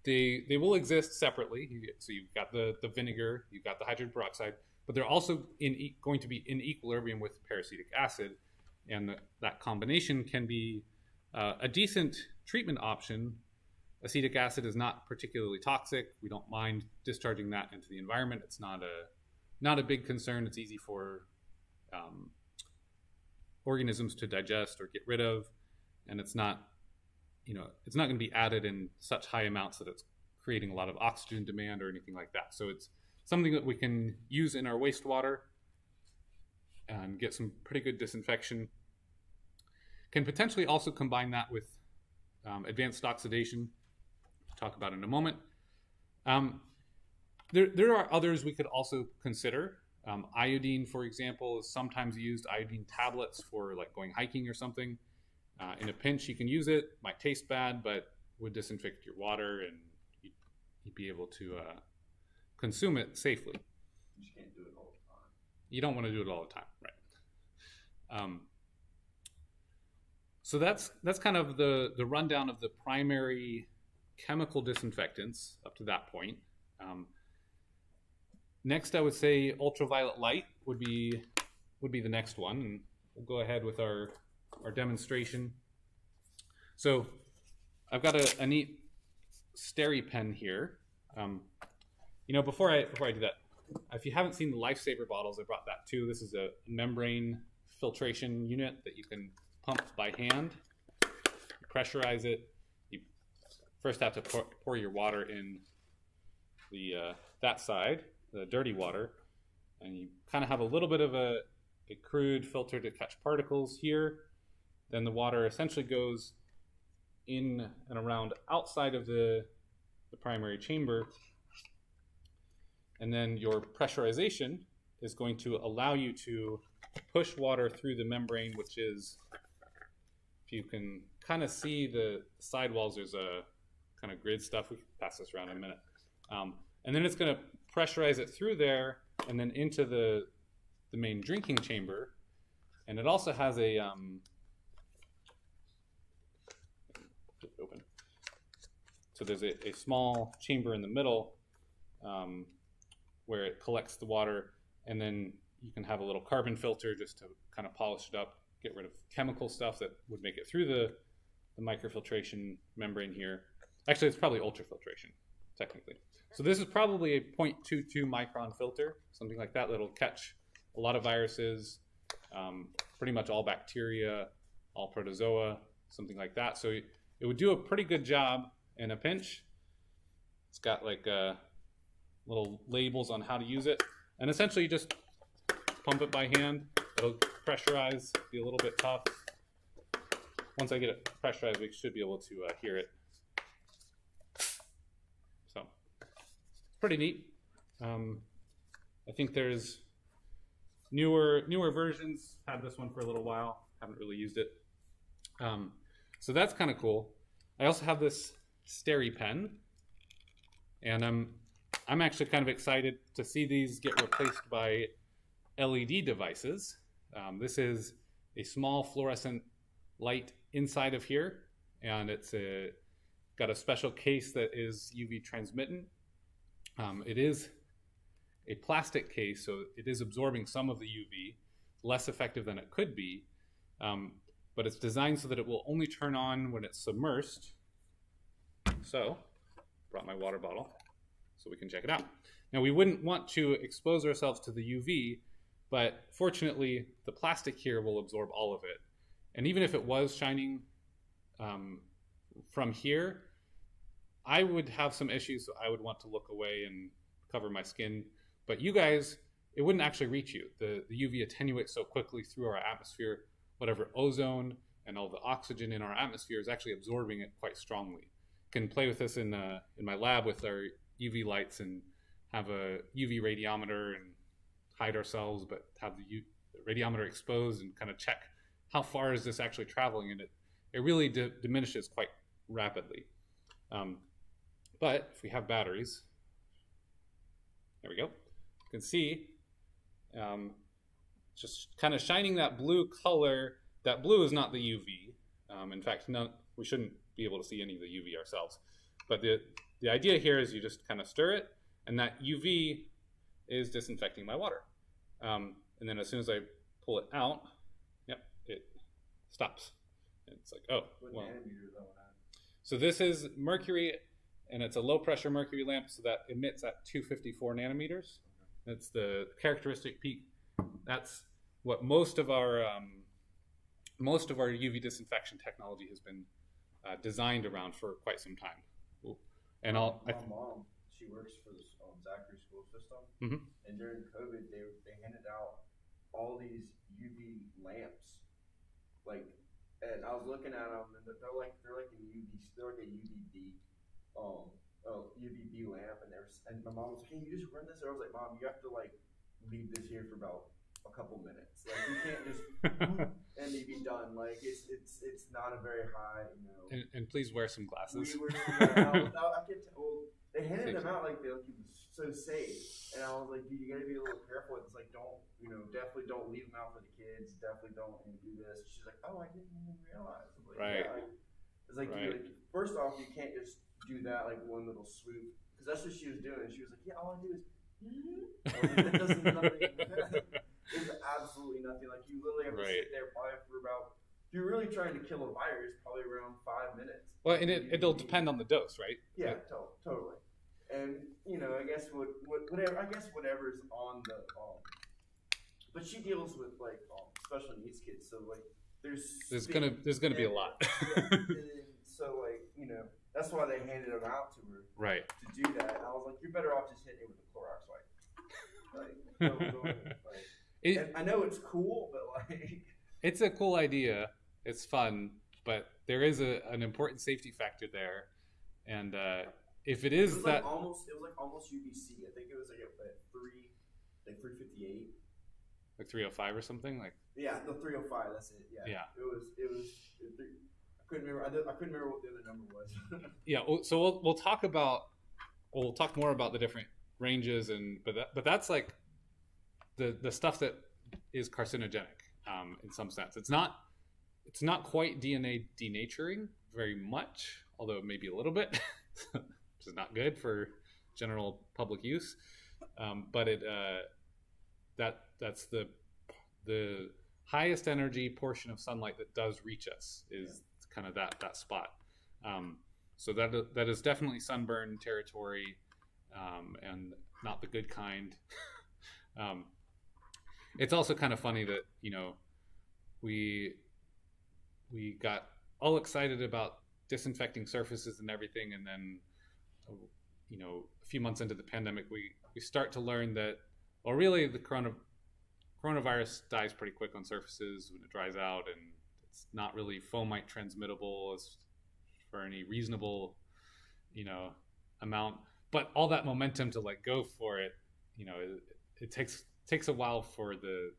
they they will exist separately. So you've got the the vinegar, you've got the hydrogen peroxide, but they're also in going to be in equilibrium with peracetic acid, and that combination can be uh, a decent treatment option. Acetic acid is not particularly toxic. We don't mind discharging that into the environment. It's not a not a big concern. It's easy for um, organisms to digest or get rid of, and it's not you know it's not going to be added in such high amounts that it's creating a lot of oxygen demand or anything like that. So it's something that we can use in our wastewater and get some pretty good disinfection. Can potentially also combine that with um, advanced oxidation, talk about in a moment. Um, there, there are others we could also consider. Um, iodine, for example, is sometimes used. Iodine tablets for like going hiking or something. Uh, in a pinch, you can use it. Might taste bad, but would disinfect your water, and you'd, you'd be able to uh, consume it safely. You do it all the time. You don't want to do it all the time, right? Um, so that's that's kind of the the rundown of the primary chemical disinfectants up to that point. Um, next, I would say ultraviolet light would be would be the next one, and we'll go ahead with our our demonstration. So I've got a, a neat SteriPen here. Um, you know, before I before I do that, if you haven't seen the Lifesaver bottles, I brought that too. This is a membrane filtration unit that you can pump by hand. You pressurize it. You first have to pour, pour your water in the uh, that side, the dirty water, and you kind of have a little bit of a, a crude filter to catch particles here then the water essentially goes in and around outside of the, the primary chamber. And then your pressurization is going to allow you to push water through the membrane, which is, you can kind of see the sidewalls, there's a kind of grid stuff. We can pass this around in a minute. Um, and then it's going to pressurize it through there and then into the, the main drinking chamber. And it also has a, um, open. So there's a, a small chamber in the middle um, where it collects the water, and then you can have a little carbon filter just to kind of polish it up, get rid of chemical stuff that would make it through the, the microfiltration membrane here. Actually, it's probably ultrafiltration, technically. So this is probably a 0.22 micron filter, something like that, that'll catch a lot of viruses, um, pretty much all bacteria, all protozoa, something like that. So it would do a pretty good job in a pinch. It's got like uh, little labels on how to use it. And essentially you just pump it by hand. It'll pressurize, be a little bit tough. Once I get it pressurized, we should be able to uh, hear it. So, pretty neat. Um, I think there's newer newer versions. Had this one for a little while. Haven't really used it. Um, so that's kind of cool. I also have this SteriPen, and I'm I'm actually kind of excited to see these get replaced by LED devices. Um, this is a small fluorescent light inside of here, and it's a, got a special case that is UV transmittent. Um, it is a plastic case, so it is absorbing some of the UV, less effective than it could be. Um, but it's designed so that it will only turn on when it's submersed. So, brought my water bottle so we can check it out. Now, we wouldn't want to expose ourselves to the UV, but fortunately, the plastic here will absorb all of it. And even if it was shining um, from here, I would have some issues. So I would want to look away and cover my skin. But you guys, it wouldn't actually reach you. The, the UV attenuates so quickly through our atmosphere whatever ozone and all the oxygen in our atmosphere is actually absorbing it quite strongly. Can play with this in uh, in my lab with our UV lights and have a UV radiometer and hide ourselves, but have the, radiometer exposed and kind of check how far is this actually traveling, and it it really di- diminishes quite rapidly. Um, but if we have batteries, there we go. You can see um, just kind of shining that blue color. That blue is not the UV. Um, in fact, no, we shouldn't be able to see any of the UV ourselves. But the the idea here is you just kind of stir it, and that UV is disinfecting my water. Um, and then as soon as I pull it out, yep, it stops. And it's like, oh, What well. nanometer is that one at? So this is mercury, and it's a low pressure mercury lamp, so that emits at 254 nanometers. That's the characteristic peak. That's what most of our um, most of our UV disinfection technology has been uh, designed around for quite some time. And I'll, I th- she works for the um, Zachary school system, Mhm. and during COVID, they they handed out all these UV lamps, like, and I was looking at them, and they're like they're like a UV, they're like a UVB, um, oh, UVB lamp, and there's and my mom was like, "Can you just run this?" And I was like, "Mom, you have to like leave this here for about a couple minutes. Like, you can't just [LAUGHS] and you'd be done. Like, it's it's it's not a very high, you know." and, and please wear some glasses. We were, I, was, I, I kept, well, they handed them out like they like he was so safe, and I was like, dude, you gotta be a little careful. It's like, don't, you know, definitely don't leave them out for the kids. Definitely don't you know, do this. She's like, oh, I didn't even realize. I'm like, Right. Yeah, like, it's like, Right. like, first off, you can't just do that like one little swoop, because that's what she was doing. She was like, yeah, all I do is. I like, that does [LAUGHS] nothing. [LAUGHS] There's absolutely nothing. Like you literally have to Right. sit there probably for about. If you're really trying to kill a virus, probably around five minutes. well, and it, it'll depend on the dose, right? Yeah, to- totally. And you know, I guess what, what whatever I guess whatever's on the um, but she deals with like um, special needs kids, so like there's There's gonna there's gonna be a lot. yeah, [LAUGHS] so like you know that's why they handed them out to her right. to do that. And I was like, you're better off just hitting it with a Clorox wipe. Like, like It, I know it's cool, but like it's a cool idea. It's fun, but there is a, an important safety factor there. And uh, if it it is was that like almost it was like almost UVC. I think it was like at three like three fifty eight. like 305 or something, like Yeah, the 305. That's it. Yeah. Yeah. It was. It was. It, three- I couldn't remember. I, I couldn't remember what the other number was. [LAUGHS] yeah. So we'll we'll talk about we'll talk more about the different ranges and but that, but that's like the the stuff that is carcinogenic um, in some sense. It's not it's not quite DNA denaturing very much, although maybe a little bit, [LAUGHS] which is not good for general public use. Um, but it uh, that that's the the highest energy portion of sunlight that does reach us is kind of that that spot. Um, so that that is definitely sunburn territory, um, and not the good kind. [LAUGHS] um, it's also kind of funny that you know we we got all excited about disinfecting surfaces and everything, and then you know a few months into the pandemic, we we start to learn that well, really the corona coronavirus dies pretty quick on surfaces when it dries out, and it's not really fomite transmittable as for any reasonable you know amount. But all that momentum to like go for it, you know, it, it takes takes a while for the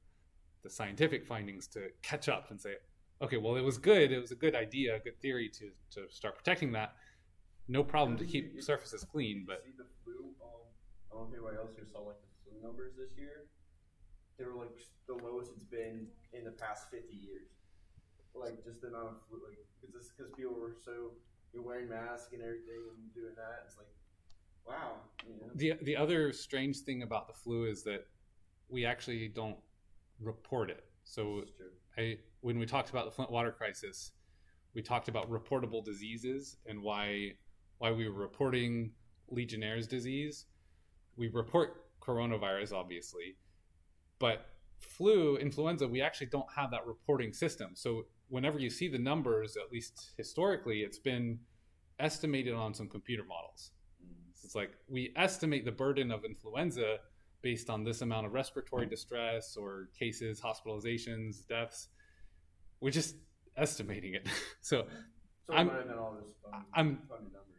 the scientific findings to catch up and say, okay, well, it was good. It was a good idea, a good theory to to start protecting that. No problem to keep surfaces clean, but see the flu. Um, I don't know if anybody else here saw like the flu numbers this year. They were like the lowest it's been in the past 50 years. Like just the amount of flu, like because because people were so you're wearing masks and everything and doing that. It's like, wow, you know. the the other strange thing about the flu is that we actually don't report it. So I when we talked about the Flint water crisis, we talked about reportable diseases and why why we were reporting Legionnaire's disease. We report coronavirus, obviously, but flu, influenza, we actually don't have that reporting system. So whenever you see the numbers, at least historically, it's been estimated on some computer models. So it's like we estimate the burden of influenza based on this amount of respiratory distress or cases, hospitalizations, deaths. We're just estimating it. [LAUGHS] so So I'm- it might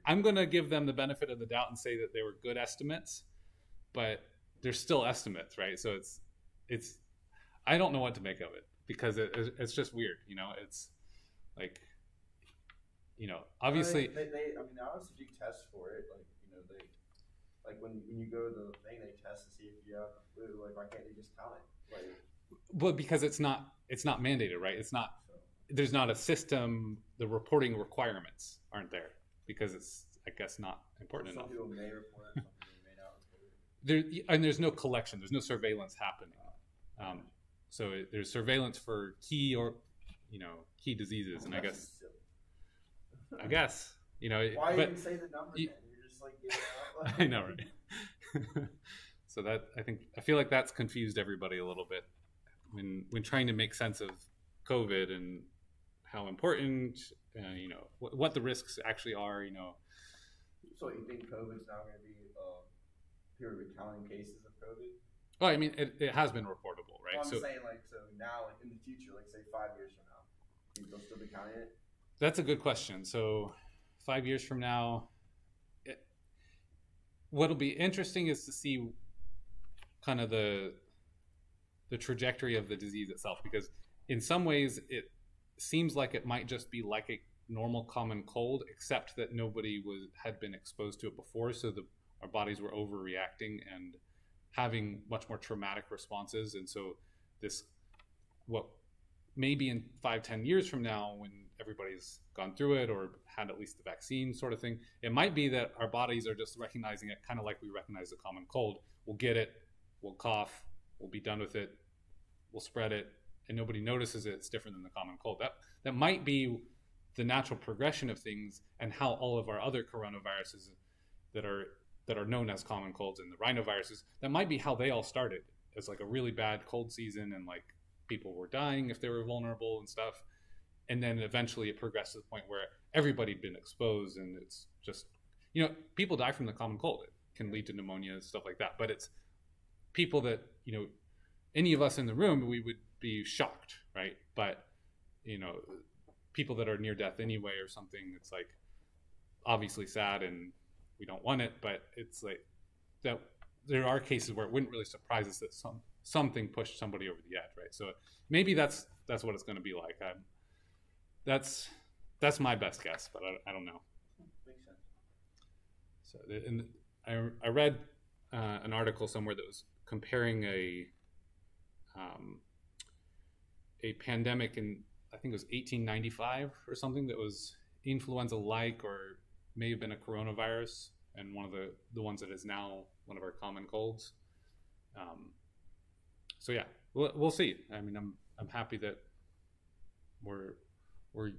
have been all this fun, I'm-. I'm gonna give them the benefit of the doubt and say that they were good estimates, but they're still estimates, right? So it's it's I don't know what to make of it because it, it's just weird, you know. It's like you know, obviously. they, they, I mean, they obviously do tests for it. Like, you know, they, like when, when you go to the thing, they test to see if you have. Like, why can't they just count it? Like, well, because it's not it's not mandated, right? It's not. so. There's not a system. The reporting requirements aren't there because it's, I guess, not important some enough. people may report some people may not report. There and there's no collection. There's no surveillance happening. Um, so it, there's surveillance for key or you know key diseases, and I guess. [LAUGHS] I guess you know, Why but even say the number you- then? You're just like. [LAUGHS] I know, right? [LAUGHS] so that I think I feel like that's confused everybody a little bit when when trying to make sense of COVID and how important, uh, you know, what, what the risks actually are. You know, So you think COVID's now going to be uh, people are counting cases of COVID? well, I mean, it, it has been reportable, right? Well, I'm so saying like so now, like in the future, like say five years from now, think they'll still be counting it. That's a good question. So, five years from now, it, what'll be interesting is to see kind of the the trajectory of the disease itself, because in some ways it seems like it might just be like a normal common cold, except that nobody was had been exposed to it before, so the our bodies were overreacting and having much more traumatic responses, and so this what maybe in five ten years from now when everybody's gone through it or had at least the vaccine sort of thing it might be that our bodies are just recognizing it kind of like we recognize a common cold. We'll get it we'll cough we'll be done with it we'll spread it and nobody notices it it's different than the common cold. That that might be the natural progression of things and how all of our other coronaviruses that are that are known as common colds and the rhinoviruses that might be how they all started as like a really bad cold season and like people were dying if they were vulnerable and stuff. And then eventually it progressed to the point where everybody'd been exposed and it's just you know people die from the common cold. It can lead to pneumonia and stuff like that. But it's people that you know any of us in the room we would be shocked right? But you know people that are near death anyway or something it's like obviously sad and we don't want it but it's like that there are cases where it wouldn't really surprise us that some something pushed somebody over the edge right? So maybe that's that's what it's going to be like. I'm, that's that's my best guess but i, I don't know. Makes sense. so and I, I read uh, an article somewhere that was comparing a um, a pandemic in I think it was 1895 or something that was influenza like or may have been a coronavirus and one of the the ones that is now one of our common colds. Um, so yeah, we'll, we'll see. I mean, I'm I'm happy that we're we're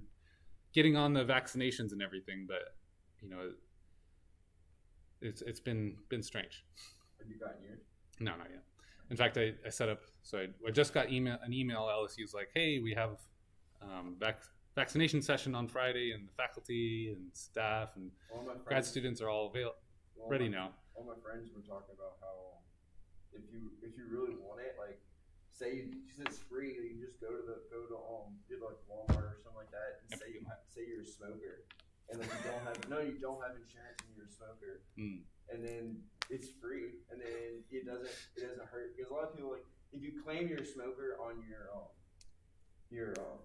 getting on the vaccinations and everything, but you know, it's it's been been strange. Have you gotten yours? No, not yet. In fact, I, I set up so I, I just got email an email. LSU's like, hey, we have um, vac- vaccination session on Friday, and the faculty and staff and my grad students are all avail- all ready my, now. All my friends were talking about how if you if you really want it, like say you, since it's free, you just go to the go to um do like Walmart or something like that, and Yep. say you say you're a smoker, and then you don't have no, you don't have insurance, and you're a smoker, Mm. and then it's free, and then it doesn't it doesn't hurt because a lot of people like if you claim you're a smoker on your um your um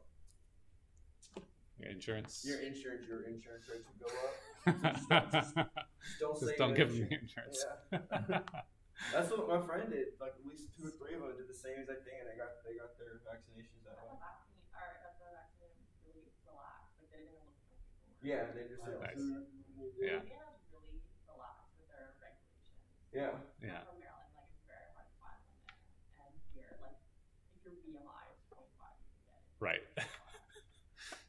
Your insurance. your insurance your insurance rates will go up. [LAUGHS] Just don't, just, don't say Just don't give them insurance. the insurance. Yeah. [LAUGHS] That's what my friend did. Like at least two or three of them did the same exact thing, and they got they got their vaccinations that way. Yeah, they just said, Nice. "Who- who did Yeah. it?" Indiana's really relaxed with their regulations. Yeah. yeah. From Maryland, like it's very hard to find them there. And here, like, if your BMI is 25, you can get it. Right. [LAUGHS]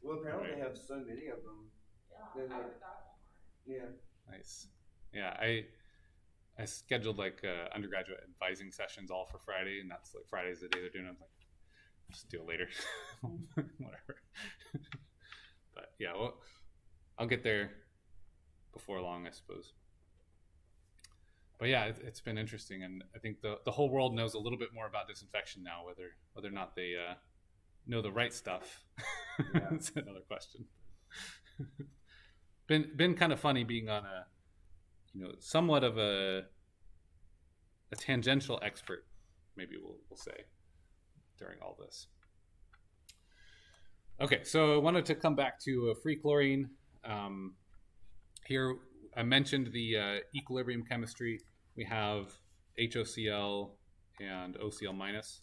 Well, apparently Right. they have so many of them. Yeah, Then I they- would got it at Walmart. Yeah. Nice. Yeah, I I scheduled like uh, undergraduate advising sessions all for Friday, and that's like Friday's the day they're doing. it. I'm like, just do it later, [LAUGHS] whatever. [LAUGHS] but yeah, well, I'll get there before long, I suppose. But yeah, it, it's been interesting, and I think the the whole world knows a little bit more about disinfection now. Whether whether or not they uh, know the right stuff, Yeah. [LAUGHS] that's another question. [LAUGHS] been been kind of funny being on a you know somewhat of a a tangential expert, maybe we'll we'll say during all this. Okay, so I wanted to come back to uh, free chlorine. Um, here I mentioned the uh, equilibrium chemistry. We have HOCl and OCl minus.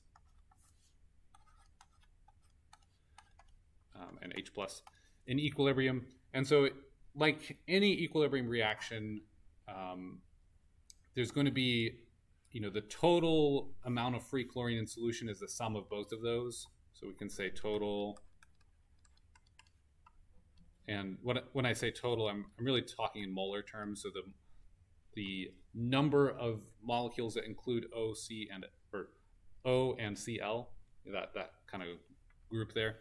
Um, and H plus in equilibrium. And so, like any equilibrium reaction, um, there's going to be, you know, the total amount of free chlorine in solution is the sum of both of those. So we can say total. And what, when I say total, I'm, I'm really talking in molar terms. So the the number of molecules that include O, C, and or O and Cl, that that kind of group there,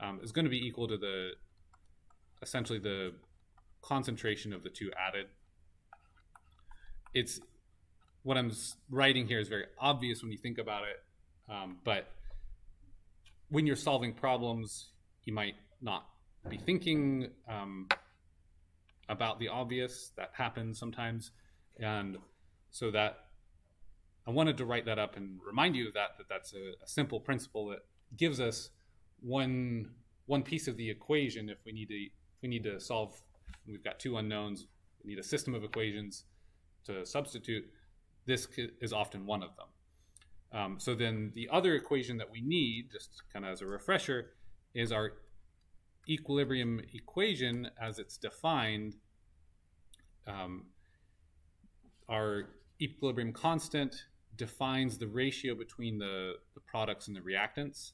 um, is going to be equal to the essentially the concentration of the two added. It's what I'm writing here is very obvious when you think about it, um, but when you're solving problems, you might not be thinking um, about the obvious. That happens sometimes, and so that I wanted to write that up and remind you of that that that's a, a simple principle that gives us one one piece of the equation if we need to we need to solve we've got two unknowns we need a system of equations to substitute this is often one of them. Um, so then the other equation that we need just kind of as a refresher is our equilibrium equation as it's defined um, our equilibrium constant defines the ratio between the, the products and the reactants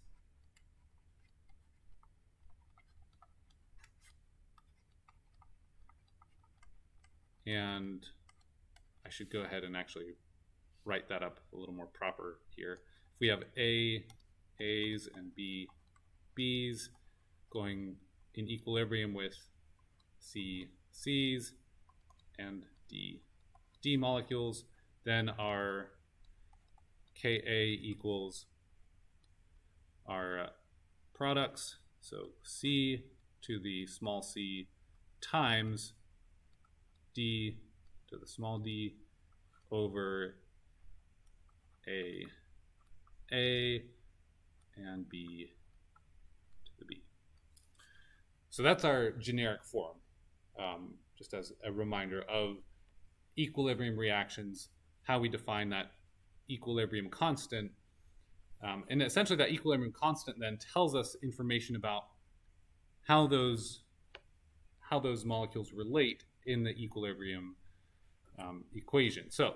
And I should go ahead and actually write that up a little more proper here. If we have A, A's, and B, B's going in equilibrium with C, C's, and D, D molecules, then our Ka equals our uh, products, so C to the small c times d to the small d over a a and b to the b. So that's our generic form, um, just as a reminder of equilibrium reactions, how we define that equilibrium constant. Um, and essentially that equilibrium constant then tells us information about how those how those molecules relate in the equilibrium um, equation. So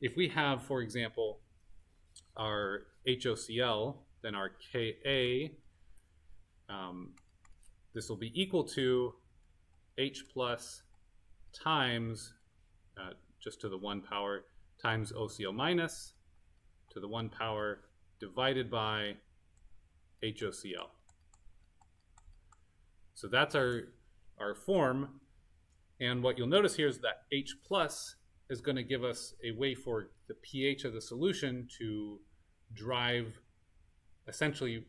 if we have, for example, our HOCl, then our Ka, um, this will be equal to H plus times, uh, just to the 1 power, times OCl minus to the 1 power divided by HOCl. So that's our, our form and what you'll notice here is that H plus is going to give us a way for the pH of the solution to drive, essentially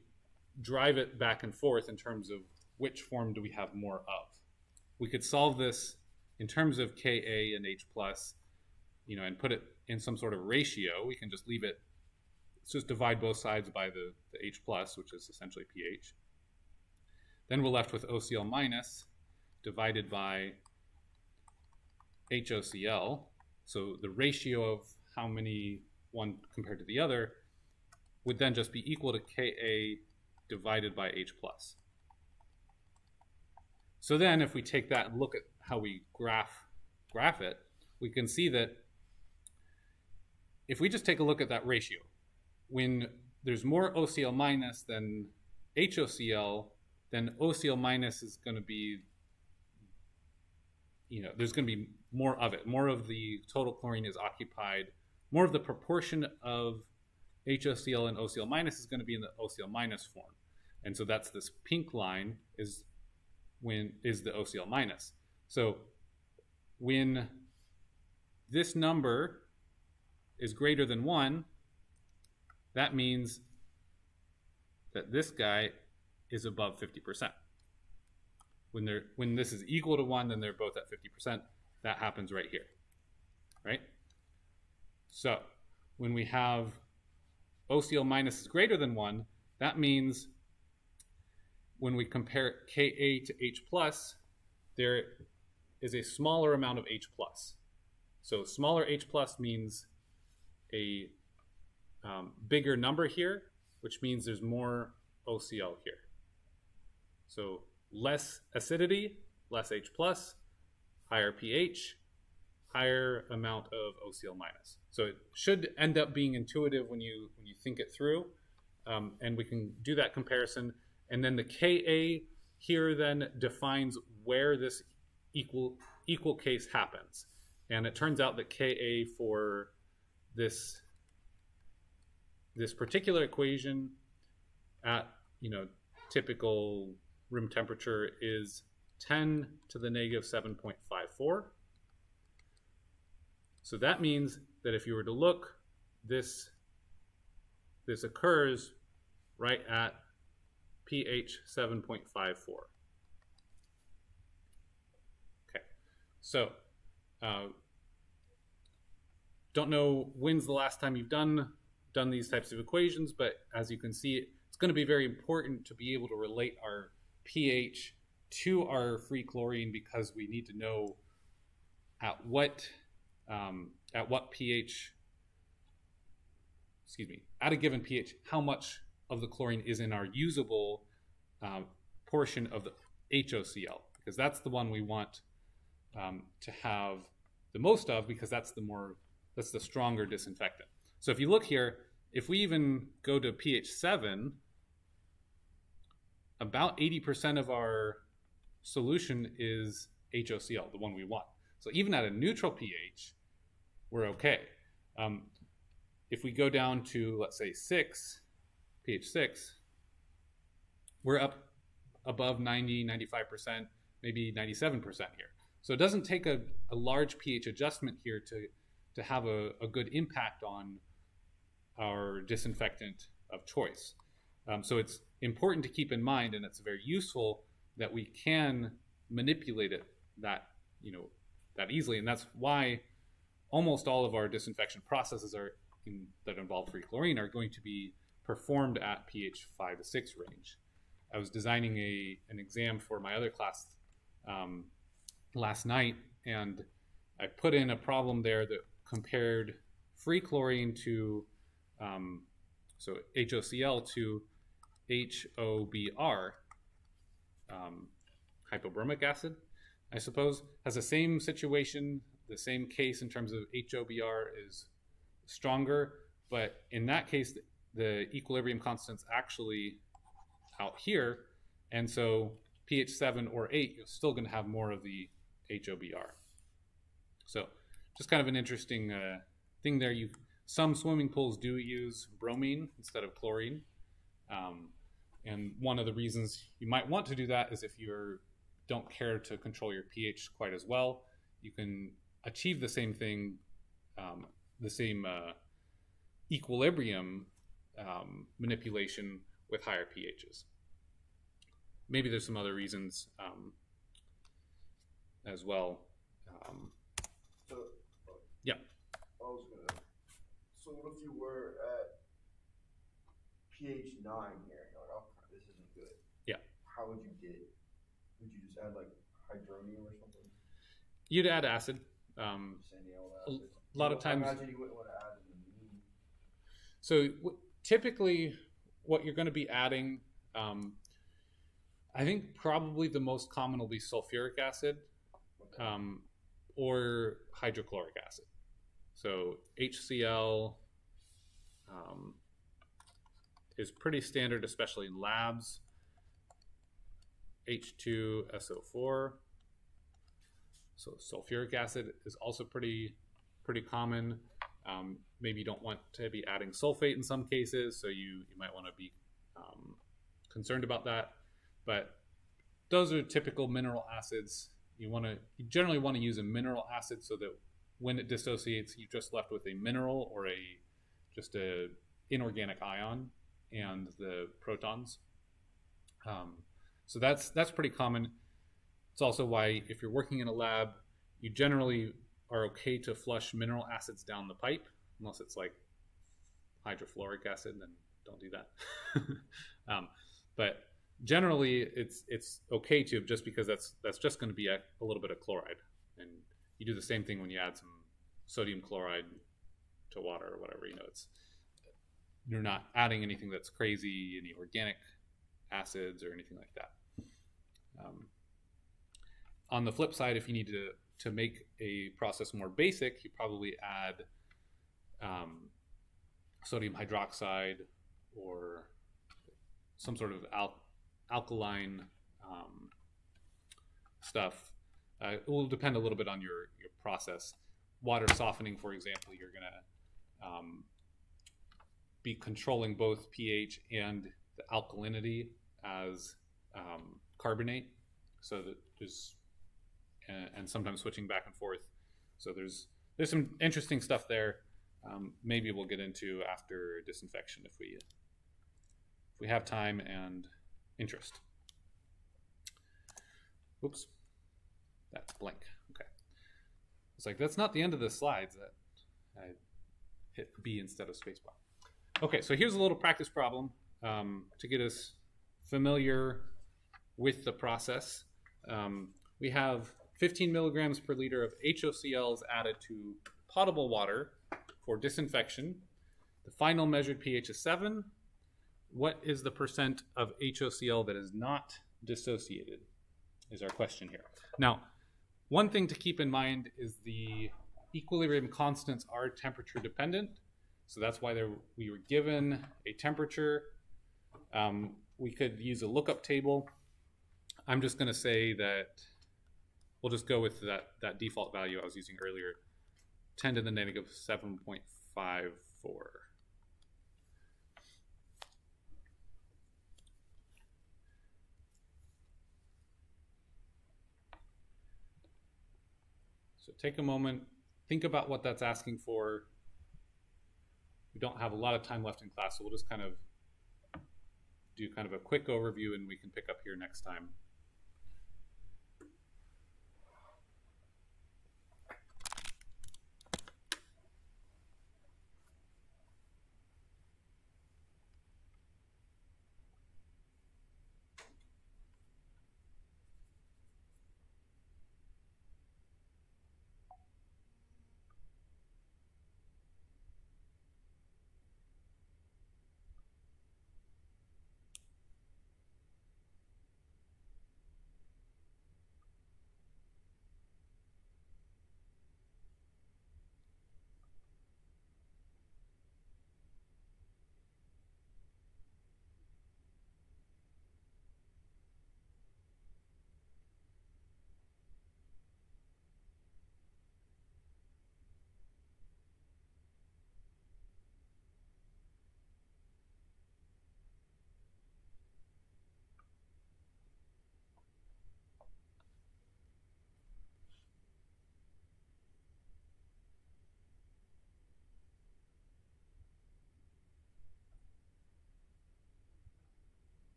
drive it back and forth in terms of which form do we have more of. We could solve this in terms of Ka and H plus, you know, and put it in some sort of ratio. We can just leave it, let's just divide both sides by the, the H plus, which is essentially pH. Then we're left with OCl minus divided by HOCl, so the ratio of how many one compared to the other would then just be equal to Ka divided by H plus. So then if we take that and look at how we graph graph it, we can see that if we just take a look at that ratio, when there's more OCl minus than HOCl, then OCl minus is going to be, you know, there's going to be more of it. More of the total chlorine is occupied. More of the proportion of HOCl and OCl minus is going to be in the OCl minus form. And so that's this pink line is when is the OCl minus. So when this number is greater than 1, that means that this guy is above 50%. when they're when this is equal to one, then they're both at 50%. That happens right here. Right? So when we have OCl minus is greater than one, that means when we compare Ka to H plus, there is a smaller amount of H plus. So smaller H plus means a um, bigger number here, which means there's more OCl here. So less acidity, less H plus, higher pH, higher amount of OCl minus. So it should end up being intuitive when you when you think it through, um, and we can do that comparison. And then the Ka here then defines where this equal equal case happens, and it turns out that Ka for this this particular equation at you know typical room temperature is 10 to the negative 7.54. So that means that if you were to look, this, this occurs right at pH 7.54. Okay, so uh, don't know when's the last time you've done done these types of equations, but as you can see, it's going to be very important to be able to relate our pH to our free chlorine because we need to know at what um, at what pH excuse me at a given pH how much of the chlorine is in our usable um, portion of the HOCl because that's the one we want um, to have the most of because that's the more that's the stronger disinfectant. So if you look here, if we even go to pH 7, about 80% of our solution is HOCl, the one we want. So even at a neutral pH, we're okay. Um, if we go down to, let's say, 6, pH 6, we're up above 90, 95%, maybe 97% here. So it doesn't take a, a large pH adjustment here to, to have a, a good impact on our disinfectant of choice. Um, so it's important to keep in mind, and it's very useful that we can manipulate it that you know that easily, and that's why almost all of our disinfection processes are in, that involve free chlorine are going to be performed at pH five to six range. I was designing a an exam for my other class um, last night, and I put in a problem there that compared free chlorine to um, so HOCl to HOBR, um, hypobromic acid, I suppose, has the same situation, the same case in terms of HOBR is stronger, but in that case, the equilibrium constant's actually out here, and so pH 7 or 8, you're still going to have more of the HOBR. So, just kind of an interesting uh, thing there. You some swimming pools do use bromine instead of chlorine. Um, and one of the reasons you might want to do that is if you don't care to control your pH quite as well, you can achieve the same thing, um, the same uh, equilibrium um, manipulation with higher pHs. Maybe there's some other reasons um, as well. Um, So, yeah. I was gonna. So what if you were at pH nine here? You're like, oh, this isn't good. Yeah. How would you get? Would you just add like hydronium or something? You'd add acid. Um, A lot of times- imagine you wouldn't want to add in the mean. So w- typically, what you're going to be adding, um, I think probably the most common will be sulfuric acid. Um, or hydrochloric acid. So HCl um, is pretty standard, especially in labs. H2SO4. So sulfuric acid is also pretty pretty common. Um, maybe you don't want to be adding sulfate in some cases, so you, you might want to be um, concerned about that. But those are typical mineral acids. You want to you generally want to use a mineral acid so that when it dissociates, you're just left with a mineral or a just a inorganic ion and the protons. Um, so that's that's pretty common. It's also why, if you're working in a lab, you generally are okay to flush mineral acids down the pipe, unless it's like hydrofluoric acid, then don't do that. [LAUGHS] um, but generally, it's it's okay to just because that's that's just going to be a, a little bit of chloride, and you do the same thing when you add some sodium chloride to water or whatever. You know, it's you're not adding anything that's crazy, any organic acids or anything like that. Um, on the flip side, if you need to to make a process more basic, you probably add um, sodium hydroxide or some sort of al- alkaline um, stuff. Uh, it will depend a little bit on your, your process. Water softening, for example, you're going to um, be controlling both pH and the alkalinity as um, carbonate. So that there's and, and, sometimes switching back and forth. So there's there's some interesting stuff there. Um, maybe we'll get into after disinfection if we if we have time and interest. Oops, that's blank. Okay, it's like that's not the end of the slides. That I hit B instead of spacebar. Okay, so here's a little practice problem um, to get us familiar with the process. Um, we have 15 milligrams per liter of HOCLs added to potable water for disinfection. The final measured pH is 7. What is the percent of HOCl that is not dissociated? Is our question here. Now, one thing to keep in mind is the equilibrium constants are temperature dependent. So that's why we were given a temperature. Um, we could use a lookup table. I'm just going to say that we'll just go with that, that default value I was using earlier, 10 to the negative 7.54. So take a moment, think about what that's asking for, we don't have a lot of time left in class, so we'll just kind of do kind of a quick overview and we can pick up here next time.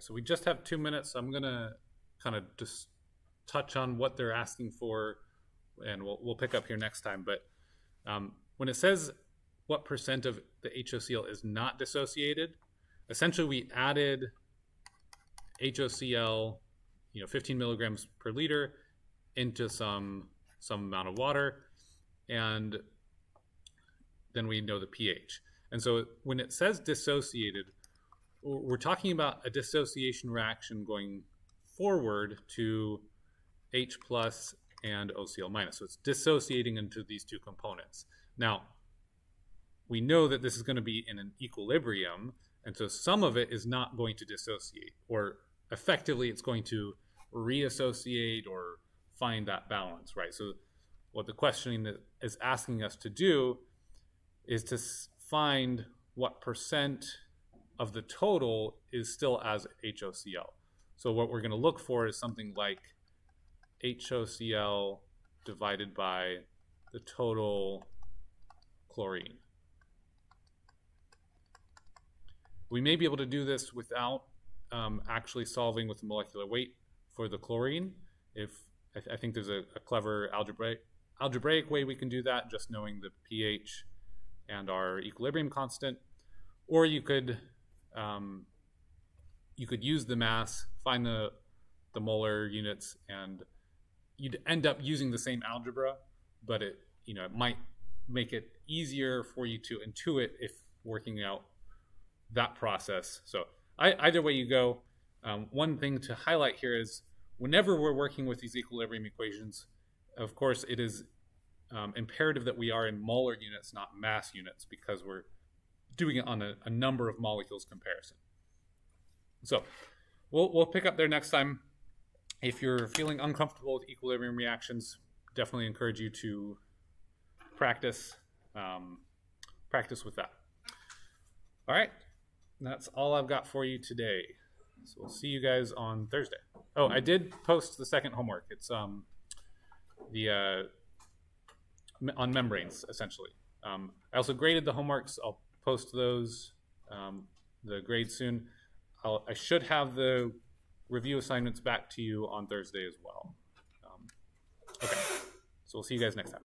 So we just have two minutes. I'm gonna kind of just touch on what they're asking for, and we'll we'll pick up here next time. But um, when it says what percent of the HOCl is not dissociated, essentially we added HOCl, you know, 15 milligrams per liter into some some amount of water, and then we know the pH. And so when it says dissociated, we're talking about a dissociation reaction going forward to H plus and OCl minus. So it's dissociating into these two components. Now, we know that this is going to be in an equilibrium, and so some of it is not going to dissociate, or effectively it's going to reassociate or find that balance, right? So what the questioning is asking us to do is to find what percent of the total is still as HOCl. So what we're going to look for is something like HOCl divided by the total chlorine. We may be able to do this without um, actually solving with the molecular weight for the chlorine. If I, th I think there's a, a, clever algebraic algebraic way we can do that, just knowing the pH and our equilibrium constant. Or you could um, you could use the mass, find the the molar units, and you'd end up using the same algebra, but it you know it might make it easier for you to intuit if working out that process. So I, either way you go, um, one thing to highlight here is whenever we're working with these equilibrium equations, of course, it is um, imperative that we are in molar units, not mass units, because we're doing it on a, a number of molecules comparison. So we'll, we'll pick up there next time. If you're feeling uncomfortable with equilibrium reactions, definitely encourage you to practice um, practice with that. All right, that's all I've got for you today. So we'll see you guys on Thursday. Oh, I did post the second homework. It's um, the uh, on membranes essentially. Um, I also graded the homeworks. I'll post those um, the grades soon. I'll, I should have the review assignments back to you on Thursday as well. Um, okay, so we'll see you guys next time.